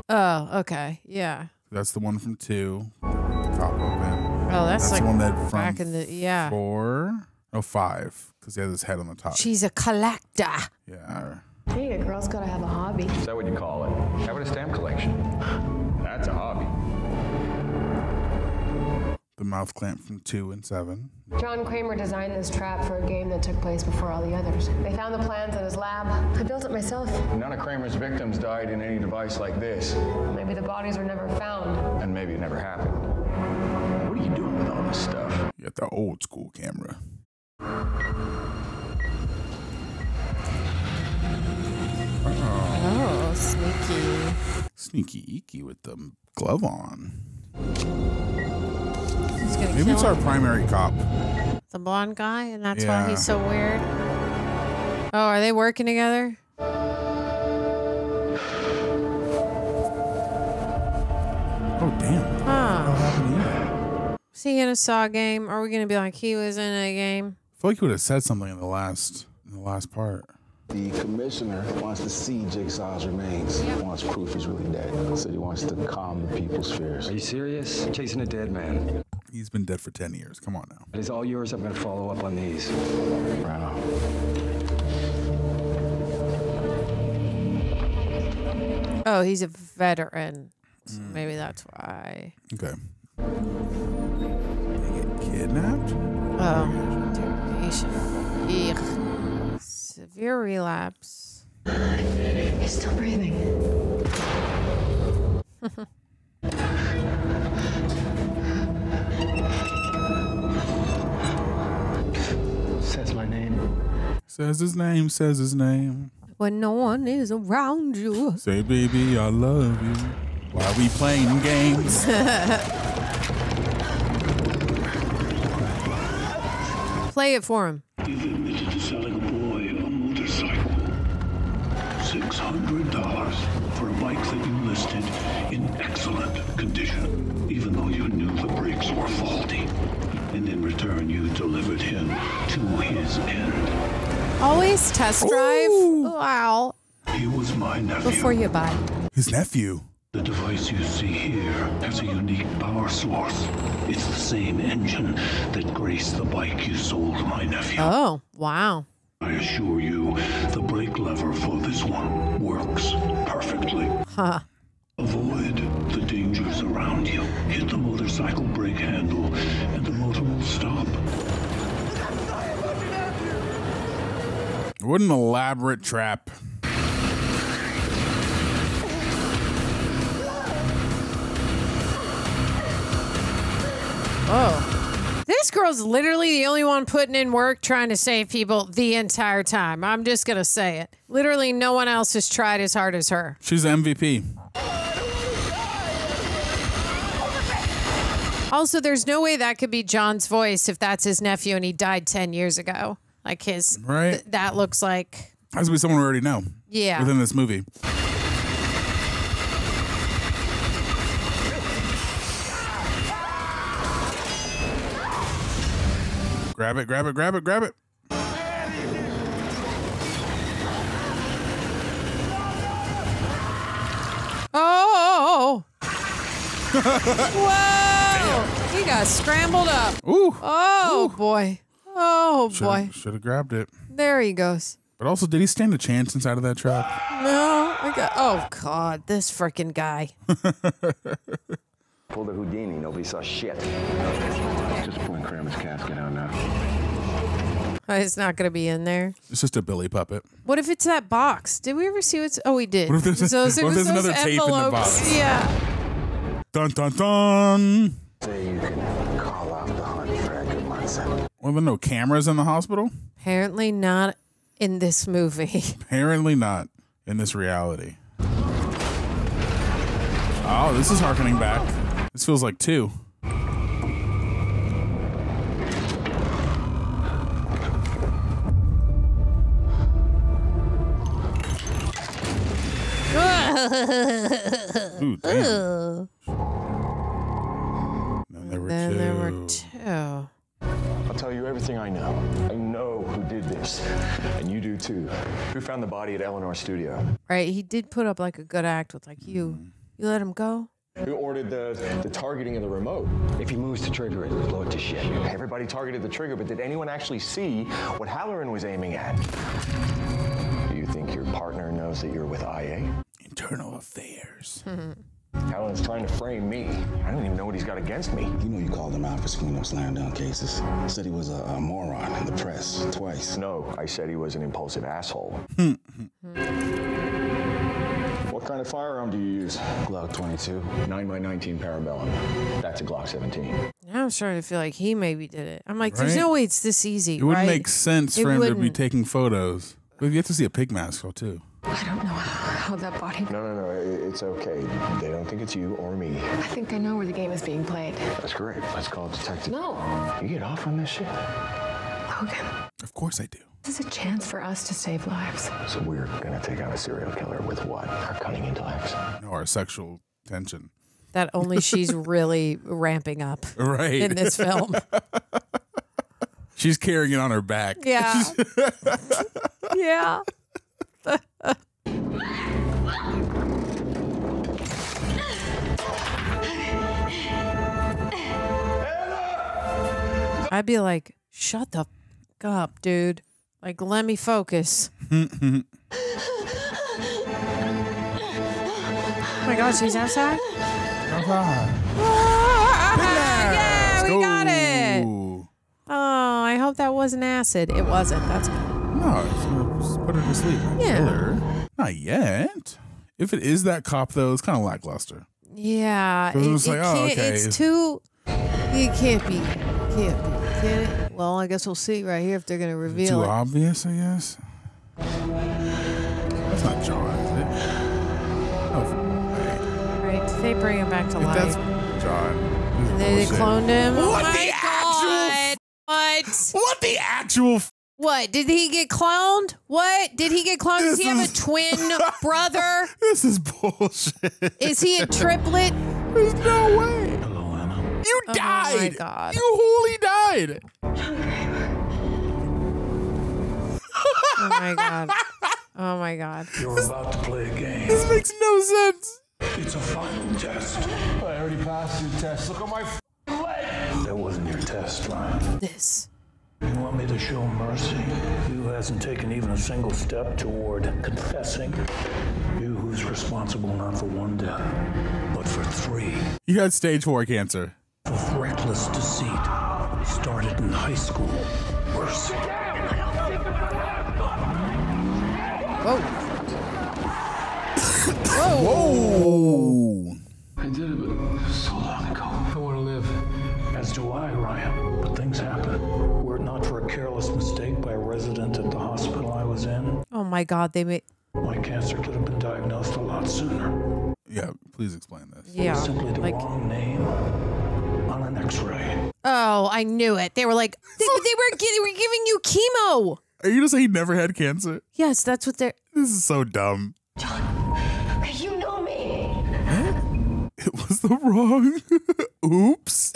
Speaker 2: Oh, okay. Yeah.
Speaker 3: That's the one from two. The cop open.
Speaker 2: Oh, that's like
Speaker 3: the one that from
Speaker 2: back in the yeah.
Speaker 3: four. Oh, five. Because he has his head on the top.
Speaker 2: She's a collector.
Speaker 3: Yeah.
Speaker 9: Hey, a girl's gotta have a hobby.
Speaker 10: Is that what you call it? How about a stamp collection? That's a hobby.
Speaker 3: The mouth clamp from two and seven.
Speaker 9: John Kramer designed this trap for a game that took place before all the others. They found the plans in his lab. I built it myself.
Speaker 10: None of Kramer's victims died in any device like this.
Speaker 9: Maybe the bodies were never found.
Speaker 10: And maybe it never happened. What are you doing with all this stuff?
Speaker 3: You got the old school camera.
Speaker 2: Oh, sneaky.
Speaker 3: Sneaky eeky with the glove on. Maybe it's our primary cop.
Speaker 2: the blonde guy, and that's why he's so weird. Oh, are they working together?
Speaker 3: Oh damn.
Speaker 2: Huh.
Speaker 3: What happened to you?
Speaker 2: Was he in a Saw game? Are we gonna be like he was in a game?
Speaker 3: I feel like you would have said something in the last in the last part.
Speaker 15: The commissioner wants to see Jigsaw's remains. Wants proof he's really dead. So he wants to calm the people's fears.
Speaker 5: Are you serious? Chasing a dead man.
Speaker 3: He's been dead for ten years. Come on now.
Speaker 5: It is all yours. I'm going to follow up on these.
Speaker 15: Right on.
Speaker 2: Oh, he's a veteran. So
Speaker 3: Mm.
Speaker 2: maybe that's why.
Speaker 3: Okay. They get kidnapped?
Speaker 2: Oh, interrogation. Ugh. Severe relapse.
Speaker 9: He's still breathing. [laughs]
Speaker 15: Says my name.
Speaker 3: Says his name, says his name.
Speaker 2: When no one is around you.
Speaker 3: Say, baby, I love you. Why we playing games? [laughs] [laughs]
Speaker 2: Play it for him.
Speaker 6: You've admitted to selling a boy a motorcycle. Six hundred dollars for a bike that you listed in excellent condition, even though you knew the brakes were faulty. And in return, you delivered him to his end.
Speaker 2: Always test drive. Wow.
Speaker 6: He was my nephew.
Speaker 2: Before you buy.
Speaker 3: His nephew.
Speaker 6: The device you see here has a unique power source. It's the same engine that graced the bike you sold my nephew.
Speaker 2: Oh, wow.
Speaker 6: I assure you, the brake lever for this one works perfectly.
Speaker 2: Huh.
Speaker 6: Avoid the dangers around you. Hit the motorcycle brake handle, and the motor will stop.
Speaker 3: What an elaborate trap.
Speaker 2: Oh. This girl's literally the only one putting in work trying to save people the entire time. I'm just going to say it. Literally, no one else has tried as hard as her.
Speaker 3: She's the MVP.
Speaker 2: Also, there's no way that could be John's voice if that's his nephew and he died 10 years ago. Like his.
Speaker 3: Right.
Speaker 2: th- that looks like.
Speaker 3: Has to be someone we already know.
Speaker 2: Yeah.
Speaker 3: Within this movie. Grab it, grab it, grab it, grab it.
Speaker 2: Oh! [laughs] Whoa! He got scrambled up.
Speaker 3: Ooh.
Speaker 2: Oh, boy. Oh, boy.
Speaker 3: Should have grabbed it.
Speaker 2: There he goes.
Speaker 3: But also, did he stand a chance inside of that trap?
Speaker 2: No, I got. Oh, God. This freaking guy. [laughs]
Speaker 5: Pulled a Houdini. Nobody saw shit.
Speaker 15: Just pulling Kramer's casket out now.
Speaker 2: Oh, it's not going to be in there.
Speaker 3: It's just a Billy puppet.
Speaker 2: What if it's that box? Did we ever see what's. Oh, we did.
Speaker 3: What if there's,
Speaker 2: It those-
Speaker 3: what if there's
Speaker 2: those
Speaker 3: another tape in the box?
Speaker 2: Yeah.
Speaker 3: Dun dun dun.
Speaker 15: Say you can call out the hunt for Edgar Munsen.
Speaker 3: Well, there no cameras in the hospital?
Speaker 2: Apparently not in this movie. [laughs]
Speaker 3: Apparently not in this reality. Oh, this is harkening back. This feels like two. [laughs] Ooh, damn.
Speaker 2: Then there were then two. There were two.
Speaker 10: I'll tell you everything I know. I know who did this, and you do too. Who found the body at Eleanor's studio?
Speaker 2: Right, he did put up like a good act with like you. Mm-hmm. You let him go.
Speaker 10: Who ordered the, the targeting of the remote? If he moves to trigger it, blow it to shit. Everybody targeted the trigger, but did anyone actually see what Halloran was aiming at? Do you think your partner knows that you're with IA?
Speaker 3: Internal affairs. [laughs]
Speaker 10: Halloran's trying to frame me. I don't even know what he's got against me.
Speaker 15: You know you called him out for screwing up slam down cases. Said he was a, a moron in the press twice.
Speaker 10: No, I said he was an impulsive asshole. [laughs] Hmm. Hmm. What kind of firearm do you use?
Speaker 15: Glock 22.
Speaker 10: 9x19 Parabellum. That's a Glock 17.
Speaker 2: Now I'm starting to feel like he maybe did it. I'm like, there's
Speaker 3: Right?
Speaker 2: no way it's this easy.
Speaker 3: It wouldn't
Speaker 2: right?
Speaker 3: make sense
Speaker 2: It
Speaker 3: for him to be
Speaker 2: wouldn't.
Speaker 3: taking photos. But you have to see a pig mask though, too.
Speaker 9: I don't know how that body.
Speaker 10: No, no, no, i- it's okay. They don't think it's you or me.
Speaker 9: I think I know where the game is being played.
Speaker 10: That's great. Let's call a detective.
Speaker 9: No.
Speaker 10: You get off on this shit?
Speaker 9: Logan,
Speaker 3: Of course I do.
Speaker 9: This is a chance for us to save lives.
Speaker 10: So we're gonna take out a serial killer with what? Our cunning intellects.
Speaker 3: No, our sexual tension.
Speaker 2: that only she's [laughs] really ramping up
Speaker 3: Right.
Speaker 2: in this film. [laughs]
Speaker 3: She's carrying it on her back.
Speaker 2: Yeah. [laughs] yeah. I'd be like, shut the fuck up, dude. Like, let me focus. [laughs] Oh my gosh, he's outside? Ah, yeah, we got it. Oh, I hope that wasn't acid. It wasn't. That's good.
Speaker 3: No, it's gonna just put her to sleep. not
Speaker 2: Yeah.
Speaker 3: kill her. Not yet. If it is that cop, though, it's kind of lackluster.
Speaker 2: Yeah,
Speaker 3: It was like, oh,
Speaker 2: can't-
Speaker 3: okay.
Speaker 2: It's too. It can't be. Can't be. Can it? Well, I guess we'll see right here if they're gonna reveal
Speaker 3: Too
Speaker 2: it.
Speaker 3: obvious, I guess. That's not John, is it? Oh,
Speaker 2: Right? They bring him back to
Speaker 3: if
Speaker 2: life.
Speaker 3: that's John. this is
Speaker 2: They, they cloned him. oh
Speaker 3: What
Speaker 2: my
Speaker 3: the
Speaker 2: God. What?
Speaker 3: What the actual? F-
Speaker 2: What? Did he get cloned? What? Did he get cloned? Does he have a twin [laughs] brother?
Speaker 3: this is bullshit.
Speaker 2: Is he a triplet?
Speaker 3: There's no way.
Speaker 6: Hello, Anna.
Speaker 3: You
Speaker 2: Oh
Speaker 3: died.
Speaker 2: my God.
Speaker 3: You wholly died.
Speaker 2: Oh my god. Oh my god.
Speaker 6: You're about to play a game.
Speaker 3: This makes no sense.
Speaker 6: It's a final test.
Speaker 4: I already passed your test. Look at my f- leg.
Speaker 6: That wasn't your test, Ryan.
Speaker 2: This.
Speaker 6: You want me to show mercy? You who hasn't taken even a single step toward confessing. You who's responsible not for one death, but for three.
Speaker 3: You had stage four cancer.
Speaker 6: For reckless deceit. Started in high school. Worse.
Speaker 2: Whoa.
Speaker 3: Whoa.
Speaker 6: I did it, but so long ago. I want to live. As do I, Ryan. But things happen. Were it not for a careless mistake by a resident at the hospital I was in,
Speaker 2: Oh my god. They made.
Speaker 6: my cancer could have been diagnosed a lot sooner.
Speaker 3: Yeah, please explain this.
Speaker 2: Yeah.
Speaker 6: simply the
Speaker 2: Like.
Speaker 6: wrong name on an X-ray.
Speaker 2: Oh, I knew it. They were like. They, they were. They were giving you chemo.
Speaker 3: Are you gonna say he never had cancer?
Speaker 2: Yes, that's what they're.
Speaker 3: This is so dumb.
Speaker 7: John, you know me.
Speaker 3: It was the wrong. [laughs] Oops.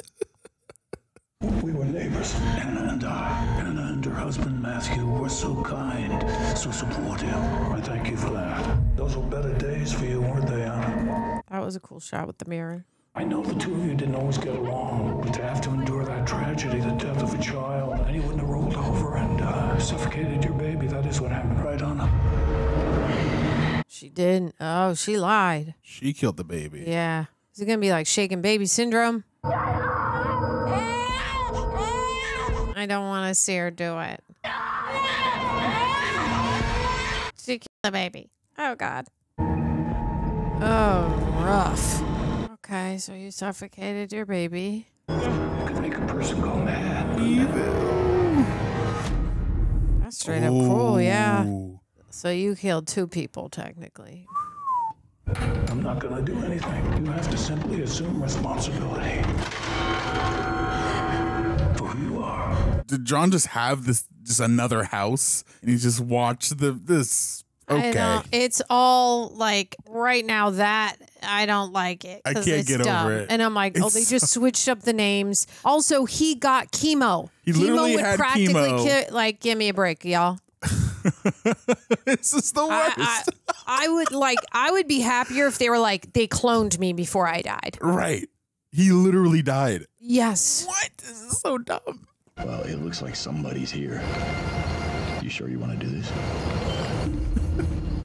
Speaker 6: We were neighbors, Anna and I. Anna and her husband Matthew were so kind, so supportive. I thank you for that. Those were better days for you, weren't they, Anna?
Speaker 2: That was a cool shot with the mirror.
Speaker 6: I know the two of you didn't always get along, but to have to endure that tragedy, the death of a child, and you wouldn't have rolled over and uh, suffocated your baby, that is what happened, right, Anna?
Speaker 2: She didn't. Oh, she lied.
Speaker 3: She killed the baby.
Speaker 2: Yeah. Is it gonna be like shaken baby syndrome? I don't want to see her do it. She killed the baby. Oh God. Oh, rough. Okay, so you suffocated your baby.
Speaker 6: It could make a person go mad. Evil.
Speaker 2: That's straight up cool, yeah. So you killed two people technically.
Speaker 6: I'm not gonna do anything. You have to simply assume responsibility. For who you are.
Speaker 3: Did John just have this just another house and he just watched the this
Speaker 2: I don't- it's all like right now that I don't like it.
Speaker 3: I
Speaker 2: 'cause
Speaker 3: can't
Speaker 2: it's
Speaker 3: get over
Speaker 2: dumb.
Speaker 3: it.
Speaker 2: And I'm like, oh,
Speaker 3: It's
Speaker 2: they just
Speaker 3: so- [laughs]
Speaker 2: switched up the names. Also, he got chemo.
Speaker 3: He
Speaker 2: chemo
Speaker 3: literally
Speaker 2: would
Speaker 3: had
Speaker 2: practically
Speaker 3: chemo.
Speaker 2: ki- like, give me a break, y'all. [laughs]
Speaker 3: this is the
Speaker 2: I, I, I would like. I would be happier if they were like they cloned me before I died.
Speaker 3: Right. He literally died.
Speaker 2: Yes.
Speaker 3: What? This is so dumb.
Speaker 16: Well, it looks like somebody's here. You sure you want to do this?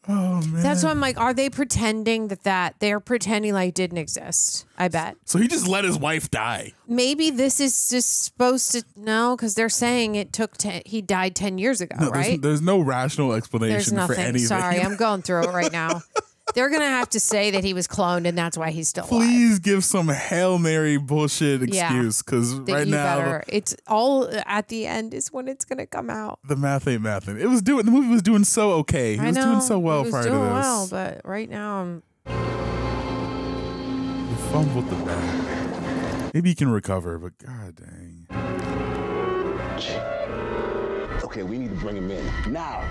Speaker 3: Oh man.
Speaker 2: That's why I'm like, are they pretending that that they're pretending like didn't exist? I bet.
Speaker 3: So he just let his wife die.
Speaker 2: Maybe this is just supposed to no, because they're saying it took ten, he died ten years ago,
Speaker 3: No,
Speaker 2: right?
Speaker 3: there's, there's no rational explanation
Speaker 2: There's
Speaker 3: for
Speaker 2: nothing.
Speaker 3: anything.
Speaker 2: Sorry, I'm going through it right now. [laughs] They're gonna have to say that he was cloned and that's why he's still alive.
Speaker 3: Please give some hail mary bullshit excuse because
Speaker 2: That
Speaker 3: right
Speaker 2: you
Speaker 3: now
Speaker 2: better. It's all at the end is when it's gonna come out.
Speaker 3: the math ain't mathing. It was doing the movie was doing so okay. He
Speaker 2: I
Speaker 3: was
Speaker 2: know
Speaker 3: doing so well
Speaker 2: it was
Speaker 3: prior
Speaker 2: doing
Speaker 3: to this.
Speaker 2: well, but right now I'm
Speaker 3: He fumbled the bag. Maybe he can recover, but god dang.
Speaker 15: Okay, we need to bring him in now.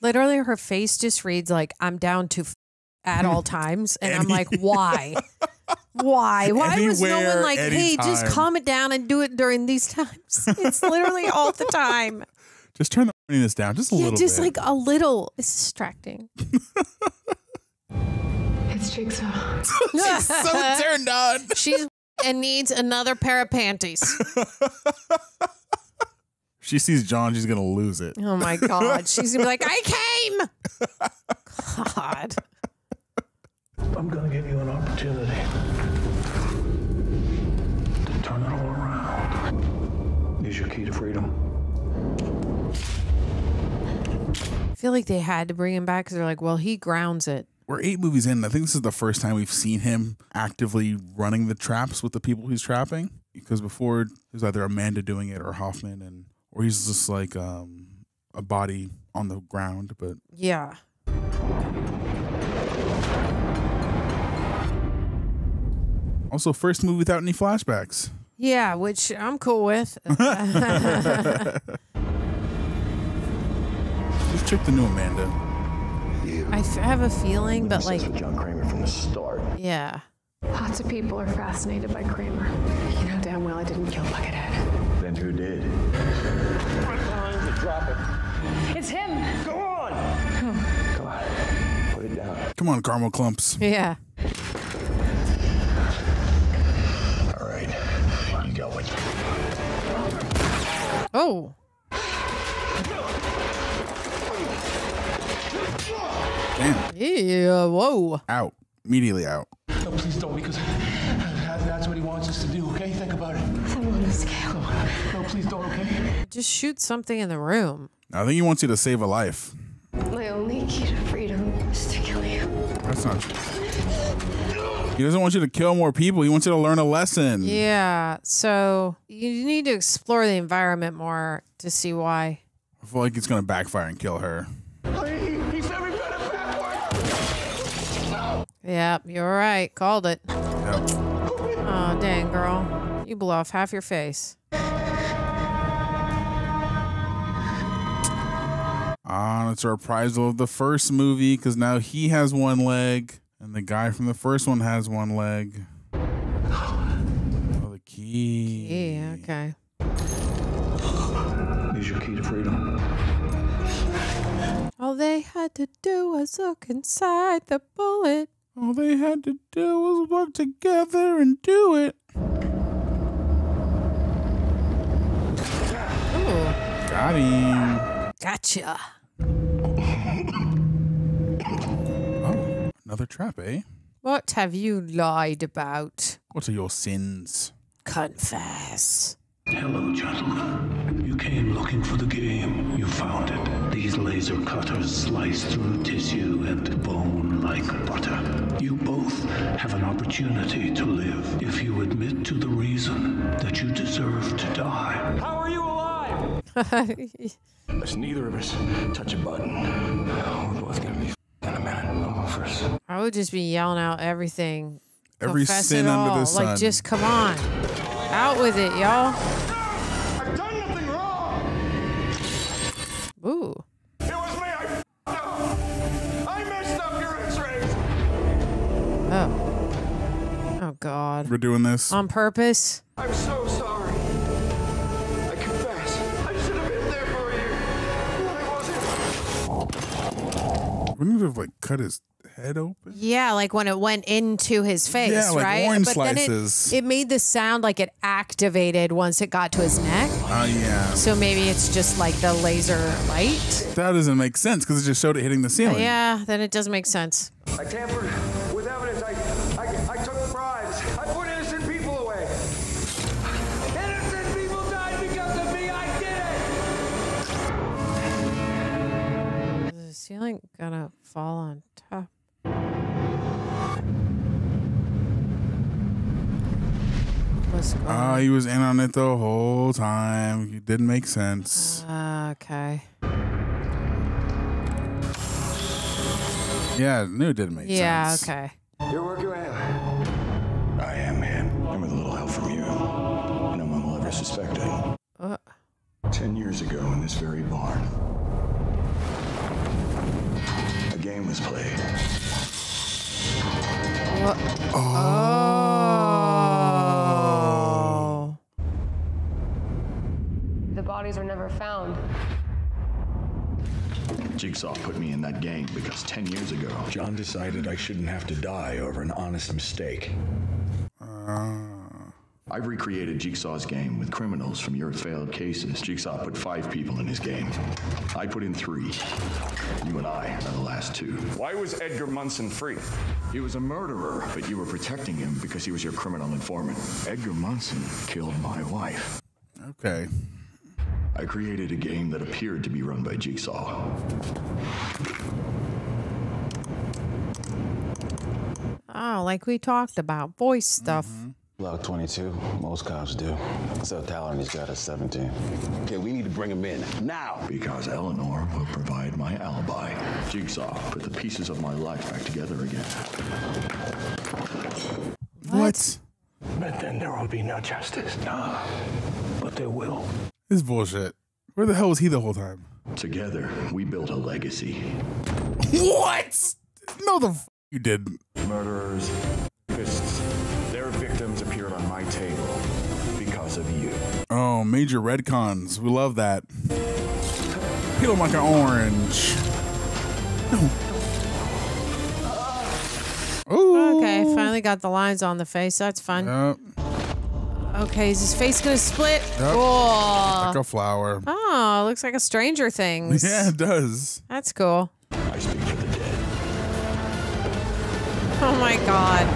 Speaker 2: Literally her face just reads like I'm down to f- at all [laughs] times, and I'm like, why? Why? [laughs] Why was no one like, hey, just calm it down and do it during these times? [laughs] It's literally all the time.
Speaker 3: Just turn the horniness down just a
Speaker 2: yeah,
Speaker 3: little
Speaker 2: just
Speaker 3: bit.
Speaker 2: like a little. It's distracting.
Speaker 9: It's Jigsaw.
Speaker 3: She's so turned on.
Speaker 2: She's and needs another pair of panties.
Speaker 3: She sees John, she's gonna lose it.
Speaker 2: Oh my god, [laughs] she's gonna be like, I came. God.
Speaker 6: I'm gonna give you an opportunity to turn it all around. Use your key to freedom.
Speaker 2: I feel like they had to bring him back because they're like, well, he grounds it.
Speaker 3: We're eight movies in. I think this is the first time we've seen him actively running the traps with the people he's trapping. Because before it was either Amanda doing it or Hoffman, and or he's just like um, a body on the ground. But
Speaker 2: Yeah.
Speaker 3: also, first movie without any flashbacks.
Speaker 2: Yeah, which I'm cool with. [laughs]
Speaker 3: Just check the new Amanda.
Speaker 2: I f- have a feeling, but like,
Speaker 16: with John Kramer from the start.
Speaker 2: yeah.
Speaker 9: Lots of people are fascinated by Kramer. You know damn well I didn't kill Buckethead.
Speaker 16: Then who did?
Speaker 8: Right behind you. Drop it.
Speaker 9: It's him.
Speaker 8: Go on.
Speaker 16: Come on. Put it down.
Speaker 3: Come on, caramel clumps.
Speaker 2: Yeah.
Speaker 16: All right. You got what
Speaker 2: Oh.
Speaker 3: Damn.
Speaker 2: Yeah. Whoa.
Speaker 3: Out. Immediately out.
Speaker 8: No, please don't, because that's what he wants us to do, okay? Think about it.
Speaker 9: I'm on the scale.
Speaker 8: No, please don't, okay?
Speaker 2: Just shoot something in the room.
Speaker 3: I think he wants you to save a life.
Speaker 9: My only key to freedom is to kill you.
Speaker 3: That's not true. He doesn't want you to kill more people. He wants you to learn a lesson.
Speaker 2: Yeah. So you need to explore the environment more to see why.
Speaker 3: I feel like it's gonna backfire and kill her.
Speaker 8: He's every bit of backward.
Speaker 2: Yep, you're right. Called it.
Speaker 3: Yep.
Speaker 2: Oh, dang, girl. You blew off half your face.
Speaker 3: Ah, it's a reprisal of the first movie because now he has one leg and the guy from the first one has one leg. Oh, the key.
Speaker 2: Yeah, okay.
Speaker 6: Use your key to freedom.
Speaker 2: All they had to do was look inside the bullet.
Speaker 3: All they had to do was work together and do it.
Speaker 2: Ooh,
Speaker 3: Got him.
Speaker 2: gotcha.
Speaker 3: Another trap, eh?
Speaker 2: What have you lied about?
Speaker 3: What are your sins?
Speaker 2: Confess.
Speaker 6: Hello, gentlemen. You came looking for the game. You found it. These laser cutters slice through tissue and bone like butter. You both have an opportunity to live if you admit to the reason that you deserve to die.
Speaker 8: How are you alive? [laughs]
Speaker 16: Let's neither of us touch a button. We're both gonna be in a minute offers.
Speaker 2: I would just be yelling out everything.
Speaker 3: Every
Speaker 2: Confess
Speaker 3: sin under the sun.
Speaker 2: Like, just come on. Out with it, y'all.
Speaker 8: I've done nothing wrong.
Speaker 2: Ooh. It
Speaker 8: was me. I up. I messed up your x-rays.
Speaker 2: Oh. Oh, God.
Speaker 3: We're doing this.
Speaker 2: On purpose?
Speaker 8: I'm so sorry. I confess. I should have been there for you. I wasn't.
Speaker 3: We need to have, like, cut his head open?
Speaker 2: Yeah, like when it went into his face,
Speaker 3: Yeah, like
Speaker 2: right?
Speaker 3: orange
Speaker 2: but then it, it made the sound like it activated once it got to his neck.
Speaker 3: Oh yeah.
Speaker 2: So maybe it's just like the laser light.
Speaker 3: That doesn't make sense because it just showed it hitting the ceiling.
Speaker 2: Yeah, then it does make sense.
Speaker 8: I tampered with evidence. I, I, I took bribes. I put innocent people away. Innocent people died because of me. I did it.
Speaker 2: Is the ceiling gonna fall on top? What's going
Speaker 3: Ah, he was in on it the whole time. It didn't make sense.
Speaker 2: on? Okay.
Speaker 3: Yeah, I knew it didn't make sense.
Speaker 2: Yeah,
Speaker 3: sense.
Speaker 2: okay.
Speaker 8: You're working with him.
Speaker 16: I am him. I'm with a little help from you. No one will ever suspect it.
Speaker 2: Uh,
Speaker 16: Ten years ago in this very barn, a game was played.
Speaker 2: what? Oh.
Speaker 9: The bodies were never found.
Speaker 16: Jigsaw put me in that game because 10 years ago, John decided I shouldn't have to die over an honest mistake. Ah. I've recreated Jigsaw's game with criminals from your failed cases. Jigsaw put five people in his game. I put in three. You and I are the last two.
Speaker 12: Why was Edgar Munsen free?
Speaker 16: He was a murderer, but you were protecting him because he was your criminal informant. Edgar Munsen killed my wife.
Speaker 3: Okay.
Speaker 16: I created a game that appeared to be run by Jigsaw.
Speaker 2: Oh, like we talked about, voice stuff.
Speaker 15: Mm-hmm. Glock 22, most cops do. So Talon, he's got a 17. Okay, we need to bring him in now.
Speaker 16: Because Eleanor will provide my alibi. Jigsaw put the pieces of my life back together again.
Speaker 3: What?
Speaker 16: But then there will be no justice. Nah, But there will.
Speaker 3: This is bullshit. Where the hell was he the whole time?
Speaker 16: Together, we built a legacy.
Speaker 3: What? No, the f- you didn't.
Speaker 16: Murderers,
Speaker 10: Fists. Their victims appeared on my table because of you.
Speaker 3: Oh, major retcons. We love that. Peel him like an orange. Ooh.
Speaker 2: Okay, finally got the lines on the face. That's fun.
Speaker 3: Yep.
Speaker 2: Okay, is his face gonna split?
Speaker 3: Yep.
Speaker 2: Oh.
Speaker 3: Like a flower.
Speaker 2: Oh, looks like a Stranger Things. [laughs]
Speaker 3: Yeah, it does.
Speaker 2: That's cool.
Speaker 16: I speak for the dead.
Speaker 2: Oh my god.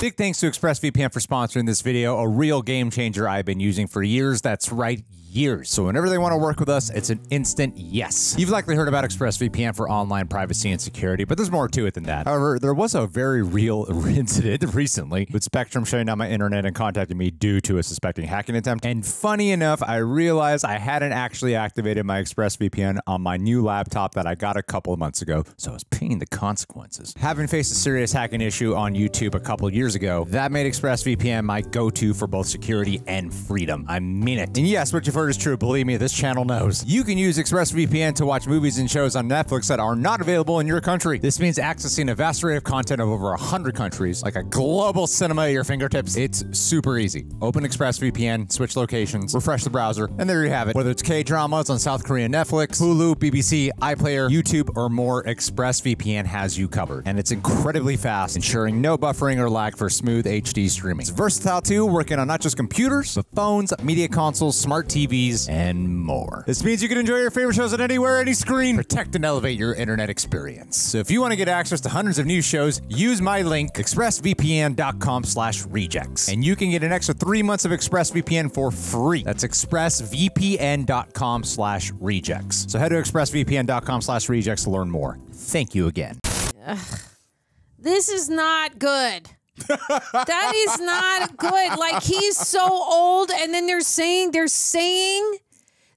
Speaker 1: Big thanks to ExpressVPN for sponsoring this video, a real game changer I've been using for years. That's right, years. So whenever they want to work with us, it's an instant yes. You've likely heard about ExpressVPN for online privacy and security, but there's more to it than that. However, there was a very real [laughs] incident recently with Spectrum shutting down my internet and contacting me due to a suspecting hacking attempt. And funny enough, I realized I hadn't actually activated my ExpressVPN on my new laptop that I got a couple of months ago, so I was paying the consequences. Having faced a serious hacking issue on YouTube a couple years ago, that made ExpressVPN my go-to for both security and freedom. I mean it. And yes, what you've heard is true. Believe me, this channel knows. You can use ExpressVPN to watch movies and shows on Netflix that are not available in your country. This means accessing a vast array of content of over 100 countries, like a global cinema at your fingertips. It's super easy. Open ExpressVPN, switch locations, refresh the browser, and there you have it. Whether it's K-dramas on South Korean Netflix, Hulu, BBC, iPlayer, YouTube, or more, ExpressVPN has you covered. And it's incredibly fast, ensuring no buffering or lag for smooth HD streaming. It's versatile too, working on not just computers, but phones, media consoles, smart TVs, and more. This means you can enjoy your favorite shows on anywhere, any screen. Protect and elevate your internet experience. So if you want to get access to hundreds of new shows, use my link, expressvpn.com slash rejects. And you can get an extra three months of ExpressVPN for free. That's expressvpn.com slash rejects. So head to expressvpn.com slash rejects to learn more. Thank you again.
Speaker 2: This is not good. That is not good. Like he's so old, and then they're saying they're saying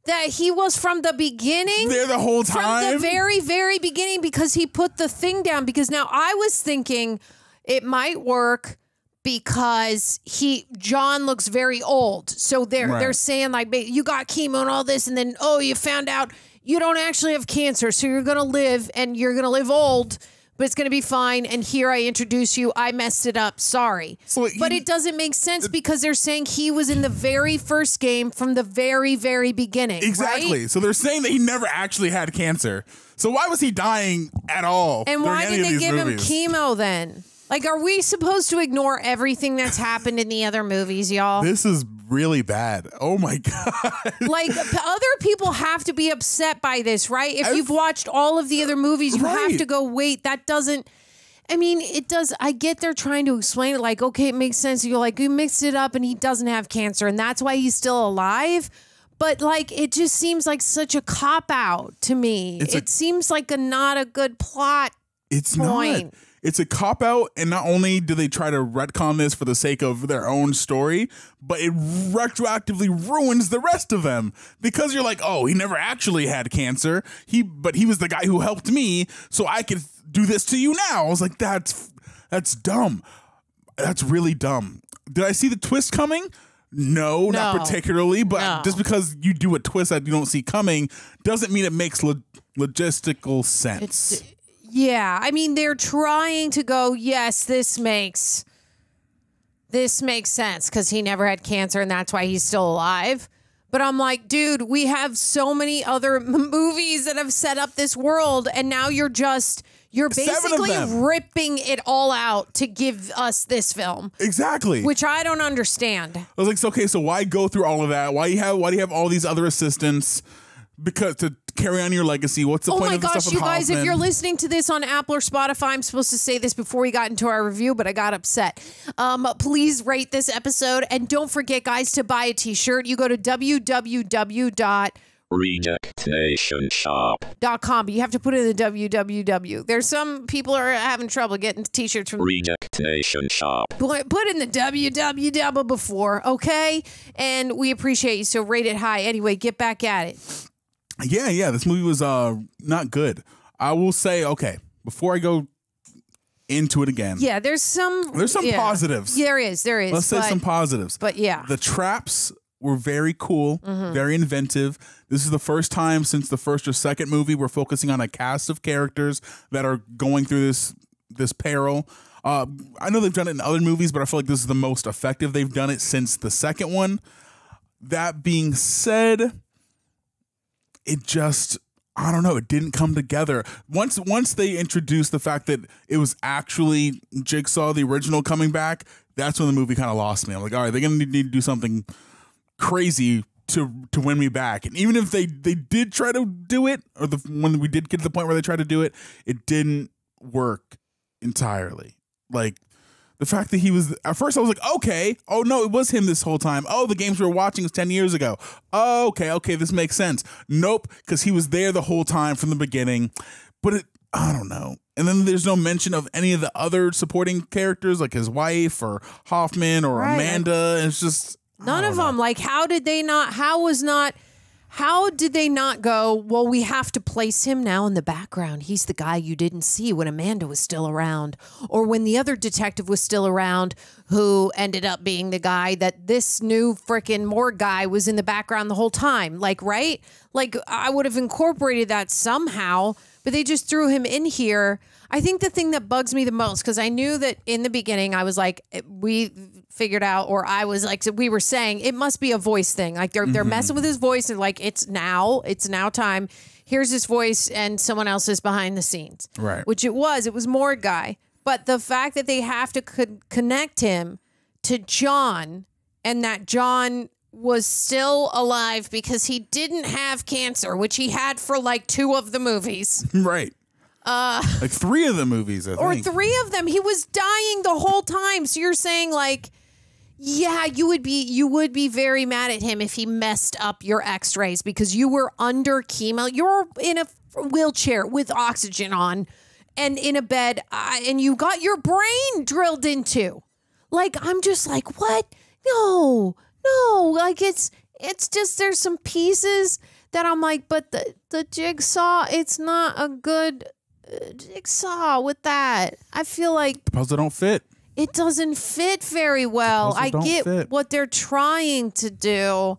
Speaker 2: that he was from the beginning.
Speaker 3: There the whole
Speaker 2: From the very, very beginning because he put the thing down. Because now I was thinking it might work because he John looks very old. So they're
Speaker 3: Right.
Speaker 2: they're saying like you got chemo and all this, and then oh you found out you don't actually have cancer, so you're gonna live and you're gonna live old. But it's going to be fine. And here I introduce you. I messed it up. Sorry. but it doesn't make sense because they're saying he was in the very first game from the very, very beginning.
Speaker 3: Exactly.
Speaker 2: right?
Speaker 3: So they're saying that he never actually had cancer. So why was he dying at all?
Speaker 2: And why did they give
Speaker 3: movies?
Speaker 2: him chemo then? Like, are we supposed to ignore everything that's happened in the other movies, y'all?
Speaker 3: This is really bad. Oh my [laughs] god.
Speaker 2: like other people have to be upset by this, right? If you've watched all of the other movies, you have to go, wait, that doesn't. I mean, it does. I get they're trying to explain it like, okay, it makes sense. You're like, you mixed it up and he doesn't have cancer and that's why he's still alive. But like, it just seems like such a cop out to me.
Speaker 3: It's a-
Speaker 2: it seems like a not a good plot.
Speaker 3: It's
Speaker 2: point.
Speaker 3: not. It's a cop out, and not only do they try to retcon this for the sake of their own story, but it retroactively ruins the rest of them because you're like, oh, he never actually had cancer. He, but he was the guy who helped me, so I could do this to you now. I was like, that's that's dumb. That's really dumb. Did I see the twist coming? No, not particularly. But
Speaker 2: No.
Speaker 3: just because you do a twist that you don't see coming doesn't mean it makes lo- logistical sense.
Speaker 2: Yeah, I mean, they're trying to go. Yes, this makes this makes sense because he never had cancer and that's why he's still alive. But I'm like, dude, we have so many other m- movies that have set up this world, and now you're just you're basically ripping it all out to give us this film,
Speaker 3: Exactly.
Speaker 2: which I don't understand.
Speaker 3: I was like, so, okay, so why go through all of that? Why you have why do you have all these other assistants? Because to carry on your legacy, what's the
Speaker 2: oh
Speaker 3: point
Speaker 2: my
Speaker 3: of the
Speaker 2: body?
Speaker 3: Oh my gosh,
Speaker 2: you
Speaker 3: with
Speaker 2: guys, if you're listening to this on Apple or Spotify, I'm supposed to say this before we got into our review, but I got upset. Um, please rate this episode. And don't forget, guys, to buy a t shirt. You go to www.com,
Speaker 17: Rejection Shop.
Speaker 2: but you have to put in the www. There's some people are having trouble getting t shirts from
Speaker 17: Rejection Shop.
Speaker 2: Put put in the www before, okay? And we appreciate you. So rate it high. Anyway, get back at it.
Speaker 3: Yeah, yeah, this movie was uh not good. I will say, okay, before I go into it again,
Speaker 2: Yeah, there's some.
Speaker 3: There's some
Speaker 2: yeah.
Speaker 3: positives.
Speaker 2: There is. There is.
Speaker 3: let's say
Speaker 2: but-
Speaker 3: some positives.
Speaker 2: But yeah.
Speaker 3: The traps were very cool,
Speaker 2: Mhm.
Speaker 3: very inventive. This is the first time since the first or second movie we're focusing on a cast of characters that are going through this this peril. Uh, I know they've done it in other movies, but I feel like this is the most effective they've done it since the second one. That being said, it just I don't know, it didn't come together. Once once they introduced the fact that it was actually Jigsaw the original coming back, that's when the movie kind of lost me. I'm like, all right, they're gonna need to do something crazy to to win me back. And even if they they did try to do it, or the when we did get to the point where they tried to do it, it didn't work entirely. Like the fact that he was at first I was like, okay, oh no, it was him this whole time. Oh, the games we were watching was 10 years ago. Oh, okay, okay, this makes sense. Nope, because he was there the whole time from the beginning. But it I don't know. And then there's no mention of any of the other supporting characters, like his wife or Hoffman or
Speaker 2: Right.
Speaker 3: Amanda. It's just
Speaker 2: None of them. Like, how did they not? How was not? How did they not go? Well, we have to place him now in the background. He's the guy you didn't see when Amanda was still around, or when the other detective was still around, who ended up being the guy that this new freaking Morgue guy was in the background the whole time. Like, right? Like, I would have incorporated that somehow, but they just threw him in here. I think the thing that bugs me the most because I knew that in the beginning I was like, eh, we figured out, or I was like, we were saying it must be a voice thing. Like they're they're
Speaker 3: Mm-hmm.
Speaker 18: Mhm.
Speaker 2: messing with his voice and like it's now, it's now time. Here's his voice, and someone else is behind the scenes,
Speaker 3: Right.
Speaker 2: Which it was. It was more guy, but the fact that they have to co- connect him to John, and that John was still alive because he didn't have cancer, which he had for like two of the movies. [laughs]
Speaker 3: right.
Speaker 2: Uh,
Speaker 3: Like three of the movies, I
Speaker 2: or
Speaker 3: think.
Speaker 2: three of them. He was dying the whole time. So you're saying like, yeah, you would be you would be very mad at him if he messed up your X-rays because you were under chemo. You're in a wheelchair with oxygen on, and in a bed, uh, and you got your brain drilled into. Like I'm just like, what? No, no. Like it's it's just there's some pieces that I'm like, but the the jigsaw, it's not a good uh, jigsaw with that. I feel like
Speaker 3: the puzzle don't fit.
Speaker 2: It doesn't fit very well. I get
Speaker 3: fit.
Speaker 2: what they're trying to do,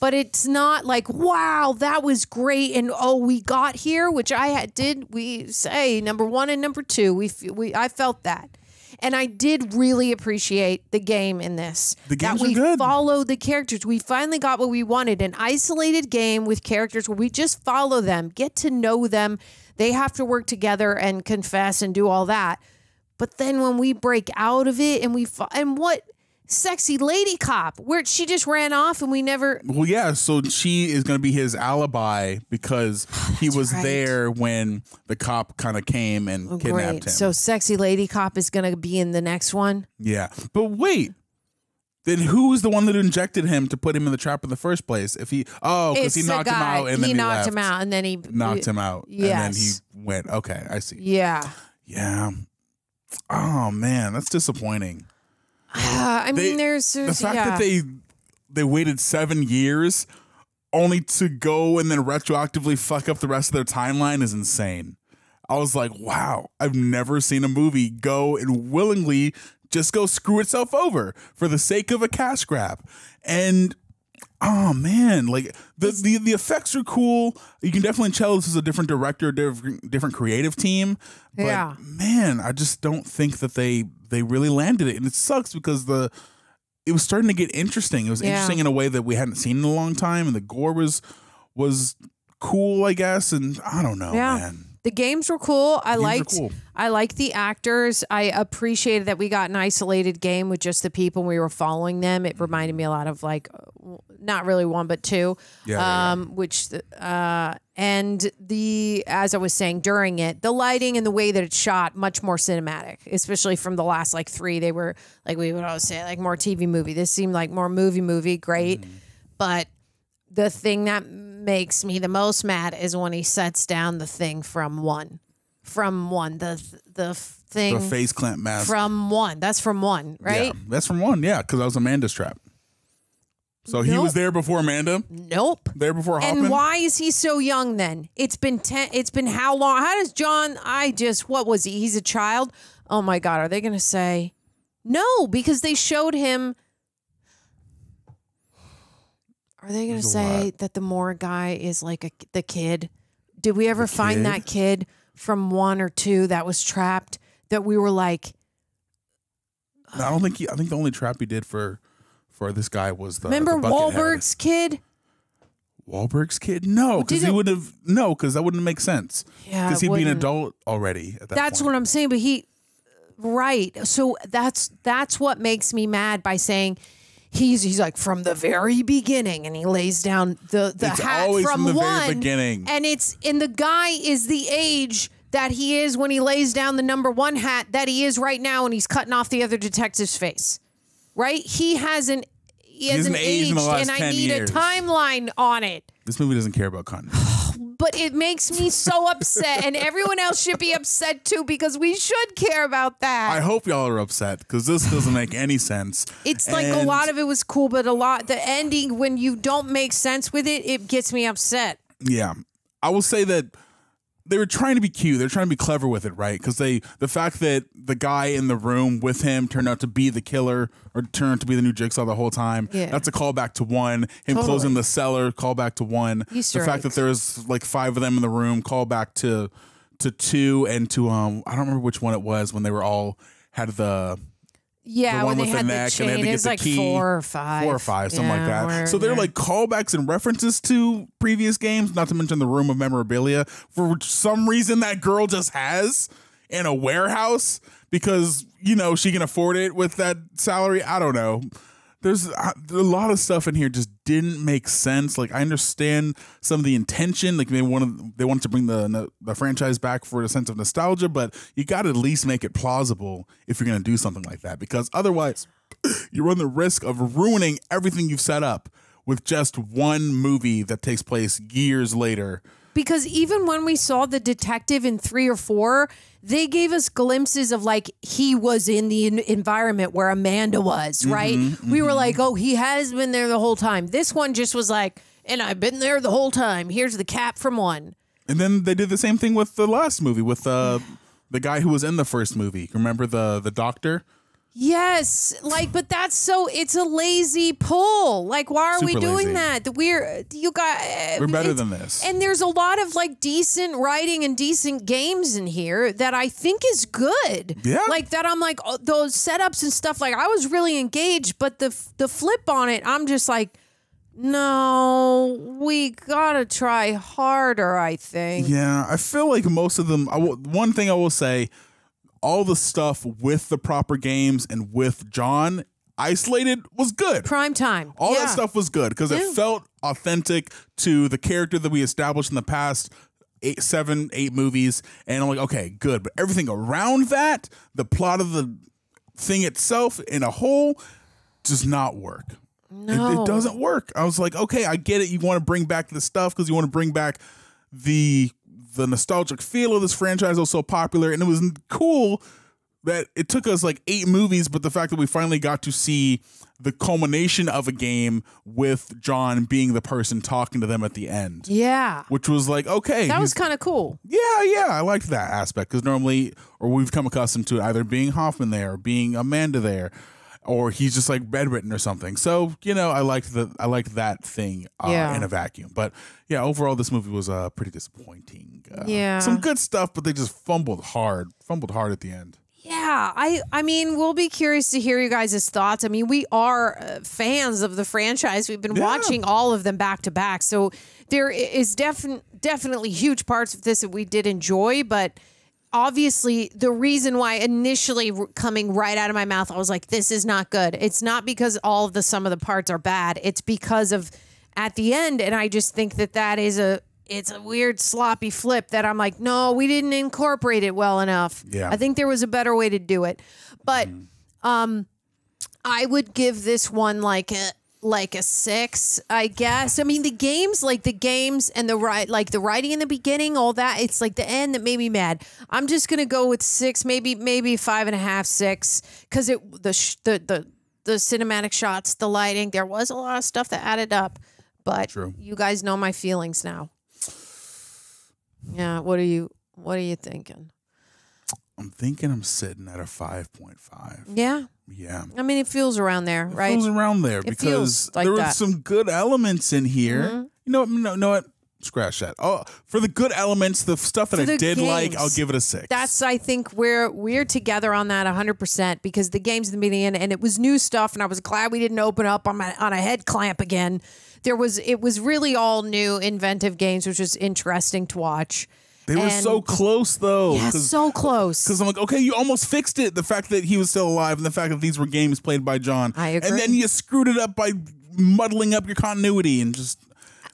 Speaker 2: but it's not like wow that was great and oh we got here which i had, did we say number one and number two we, we i felt that and i did really appreciate the game in this
Speaker 3: The games
Speaker 2: we
Speaker 3: good.
Speaker 2: followed the characters we finally got what we wanted an isolated game with characters where we just follow them get to know them they have to work together and confess and do all that but then when we break out of it and we and what sexy lady cop where she just ran off and we never
Speaker 3: Well, yeah. So she is going to be his alibi because [sighs] he was
Speaker 2: right.
Speaker 3: there when the cop kind of came and kidnapped
Speaker 2: Oh, Great.
Speaker 3: him.
Speaker 2: So sexy lady cop is going to be in the next one.
Speaker 3: yeah, but wait. Then who was the one that injected him to put him in the trap in the first place? If he oh, because he knocked him out and
Speaker 2: he
Speaker 3: then he
Speaker 2: knocked
Speaker 3: left.
Speaker 2: him out and then he
Speaker 3: knocked him out,
Speaker 2: Yes.
Speaker 3: and then he went. Okay, I see.
Speaker 2: Yeah.
Speaker 3: Yeah. Oh man, that's disappointing.
Speaker 2: Uh, I
Speaker 3: They-
Speaker 2: mean, there's,
Speaker 3: the fact
Speaker 2: yeah.
Speaker 3: that they they waited seven years only to go and then retroactively fuck up the rest of their timeline is insane. I was like, wow, I've never seen a movie go and willingly just go screw itself over for the sake of a cash grab. And oh man, like the the, the effects are cool. You can definitely tell this is a different director, different different creative team. But
Speaker 2: Yeah.
Speaker 3: man, I just don't think that they they really landed it. And it sucks because the it was starting to get interesting. It was
Speaker 2: Yeah.
Speaker 3: interesting in a way that we hadn't seen in a long time, and the gore was was cool, I guess. And I don't know,
Speaker 2: yeah.
Speaker 3: man.
Speaker 2: The games were cool. I
Speaker 3: Games
Speaker 2: liked
Speaker 3: cool.
Speaker 2: I liked the actors. I appreciated that we got an isolated game with just the people we were following them. It reminded me a lot of like not really one but two.
Speaker 3: Yeah, yeah,
Speaker 2: um which uh and the as I was saying during it, the lighting and the way that it's shot much more cinematic, especially from the last like 3 they were like we would always say like more TV movie. This seemed like more movie movie, great.
Speaker 3: Mm-hmm.
Speaker 2: But the thing that makes me the most mad is when he sets down the thing from one, from one the the thing
Speaker 3: The face clamp mask.
Speaker 2: from one. That's from one, right?
Speaker 3: Yeah, that's from one. Yeah, because that was Amanda's trap. So he was there before Amanda.
Speaker 2: Nope.
Speaker 3: There before.
Speaker 2: And why is he so young then? It's been ten. It's been how long? How does John? I just what was he? He's a child. Oh my God! Are they going to say no? Because they showed him. Are they going to say that the Moore guy is like a, the kid? Did we ever find
Speaker 3: kid?
Speaker 2: that kid from one or two that was trapped? That we were like,
Speaker 3: No, I don't think he. I think the only trap he did for for this guy was the
Speaker 2: remember
Speaker 3: the bucket head.
Speaker 2: Wahlberg's kid?
Speaker 3: Wahlberg's kid? No, because he would have no, because that wouldn't make sense.
Speaker 2: Yeah,
Speaker 3: because he'd be an adult already at that
Speaker 2: that's
Speaker 3: point.
Speaker 2: what I'm saying. But he, right? So that's that's what makes me mad by saying he's he's like from the very beginning, and he lays down the the
Speaker 3: It's
Speaker 2: hat from,
Speaker 3: from the very
Speaker 2: one,
Speaker 3: beginning.
Speaker 2: and it's and the guy is the age that he is when he lays down the number one hat that he is right now, and he's cutting off the other detective's face. Right? He hasn't. He hasn't
Speaker 3: aged
Speaker 2: aged,
Speaker 3: in the last
Speaker 2: and I need
Speaker 3: years.
Speaker 2: a timeline on it.
Speaker 3: This movie doesn't care about continuity. [sighs]
Speaker 2: But it makes me so [laughs] upset, and everyone else should be upset too because we should care about that.
Speaker 3: I hope y'all are upset because this doesn't make any sense.
Speaker 2: It's like a lot of it was cool, but a lot the ending when you don't make sense with it, it gets me upset.
Speaker 3: Yeah, I will say that they were trying to be cute. They're trying to be clever with it, right? Because they the fact that the guy in the room with him turned out to be the killer or turned out to be the new Jigsaw the whole time.
Speaker 2: Yeah.
Speaker 3: That's a callback to one. Him
Speaker 2: Totally.
Speaker 3: closing the cellar, callback to one.
Speaker 2: Easter
Speaker 3: the fact that
Speaker 2: eggs.
Speaker 3: there was like five of them in the room, callback to to two and to um I don't remember which one it was when they were all had the
Speaker 2: Yeah,
Speaker 3: the one
Speaker 2: when they
Speaker 3: with the
Speaker 2: had
Speaker 3: neck
Speaker 2: the
Speaker 3: and they had to get the
Speaker 2: like
Speaker 3: key.
Speaker 2: four or five,
Speaker 3: four or five, something like that. So they're
Speaker 2: they're-
Speaker 3: like callbacks and references to previous games, not to mention the room of memorabilia. For some reason, that girl just has in a warehouse because you know she can afford it with that salary. I don't know. There's a a lot of stuff in here just didn't make sense. Like I understand some of the intention, like they wanted they wanted to bring the the franchise back for a sense of nostalgia, but you got to at least make it plausible if you're going to do something like that, because otherwise [clears throat] you run the risk of ruining everything you've set up with just one movie that takes place years later.
Speaker 2: Because even when we saw the detective in three or four, they gave us glimpses of like he was in the environment where Amanda was, right?
Speaker 3: Mhm,
Speaker 2: We were like, oh, he has been there the whole time. This one just was like, and I've been there the whole time. Here's the cap from one.
Speaker 3: And then they did the same thing with the last movie with uh, the guy who was in the first movie. Remember the the doctor?
Speaker 2: Yes, like, but that's so. It's a lazy pull. Like, why are we doing
Speaker 3: lazy.
Speaker 2: that? The we're you got.
Speaker 3: Eh, we're better than this.
Speaker 2: And there's a lot of like decent writing and decent games in here that I think is good.
Speaker 3: Yeah.
Speaker 2: Like that, I'm like oh, those setups and stuff. Like I was really engaged, but the the flip on it, I'm just like, no, we gotta try harder. I think.
Speaker 3: Yeah, I feel like most of them. I will, one thing I will say, all the stuff with the proper games and with John isolated was good.
Speaker 2: Prime time.
Speaker 3: All
Speaker 2: Yeah.
Speaker 3: that stuff was good because it felt authentic to the character that we established in the past eight, seven, eight movies. And I'm like, okay, good. But everything around that, the plot of the thing itself in a whole, does not work. It-
Speaker 2: No.
Speaker 3: It, doesn't work. I was like, okay, I get it. You want to bring back the stuff because you want to bring back the the nostalgic feel of this franchise was so popular, and it was cool that it took us like eight movies, but the fact that we finally got to see the culmination of a game with John being the person talking to them at the end,
Speaker 2: Yeah.
Speaker 3: which was like, okay,
Speaker 2: That was kind of cool.
Speaker 3: yeah, yeah, I liked that aspect because normally, or we've come accustomed to either being Hoffman there, or being Amanda there, or he's just like bedridden or something. So you know, I liked the I liked that thing uh,
Speaker 2: Yeah.
Speaker 3: in a vacuum. But yeah, overall, this movie was uh, pretty disappointing. Uh,
Speaker 2: Yeah.
Speaker 3: some good stuff, but they just fumbled hard, fumbled hard at the end.
Speaker 2: Yeah, I I mean, we'll be curious to hear you guys' thoughts. I mean, we are uh, fans of the franchise. We've been watching all of them back to back. So there is defin- definitely huge parts of this that we did enjoy, but obviously the reason why initially coming right out of my mouth I was like this is not good. It's not because all of the some of the parts are bad. It's because of at the end and I just think that that is a it's a weird sloppy flip that I'm like no, we didn't incorporate it well enough.
Speaker 3: Yeah.
Speaker 2: I think there was a better way to do it. But um I would give this one like a like a six, I guess. I mean, the games, like the games and the right, like the writing in the beginning, all that. It's like the end that made me mad. I'm just gonna go with six, maybe maybe five and a half, six, because it the sh- the the the cinematic shots, the lighting. There was a lot of stuff that added up, but
Speaker 3: True.
Speaker 2: you guys know my feelings now. Yeah, what are you what are you thinking?
Speaker 3: I'm thinking I'm sitting at a five point five.
Speaker 2: Yeah,
Speaker 3: Yeah.
Speaker 2: I mean it feels around there, right?
Speaker 3: It feels around there
Speaker 2: It
Speaker 3: because
Speaker 2: like
Speaker 3: there were.
Speaker 2: Mm-hmm.
Speaker 3: some good elements in here. You know, what? no, no, what? Scratch that. Oh, for the good elements, the stuff that
Speaker 2: For
Speaker 3: I did like. I'll give it a six.
Speaker 2: That's I think we're we're together on that 100% because the game's in the beginning and it was new stuff and I was glad we didn't open up on my on a head clamp again. There was it was really all new inventive games which was interesting to watch.
Speaker 3: They were
Speaker 2: And-
Speaker 3: so close though.
Speaker 2: Yeah, so close.
Speaker 3: Because I'm like, okay, you almost fixed it. The fact that he was still alive and the fact that these were games played by John.
Speaker 2: I agree.
Speaker 3: And then you screwed it up by muddling up your continuity and just,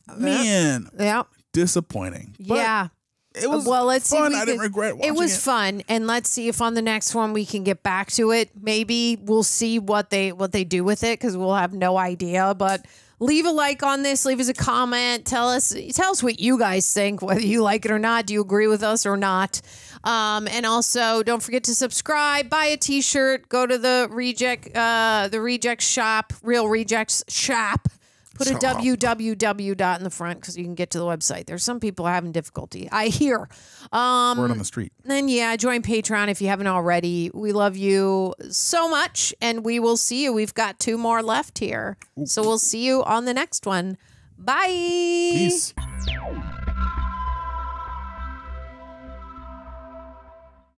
Speaker 3: uh, man,
Speaker 2: Yeah.
Speaker 3: disappointing. But
Speaker 2: yeah.
Speaker 3: It was
Speaker 2: well. Let's see. we
Speaker 3: I didn't regret
Speaker 2: It was
Speaker 3: it.
Speaker 2: fun, and let's see if on the next one we can get back to it. Maybe we'll see what they what they do with it because we'll have no idea. But leave a like on this. Leave us a comment. Tell us tell us what you guys think. Whether you like it or not. Do you agree with us or not? Um, and also, don't forget to subscribe, buy a T-shirt, go to the reject uh, the reject shop, Reel Rejects shop. Put a www dot in the front because you can get to the website. There's some people having difficulty. I hear. Um,
Speaker 3: Word on the street.
Speaker 2: then yeah, join Patreon if you haven't already. We love you so much, and we will see you. We've got two more left here, so we'll see you on the next one. Bye.
Speaker 3: Peace.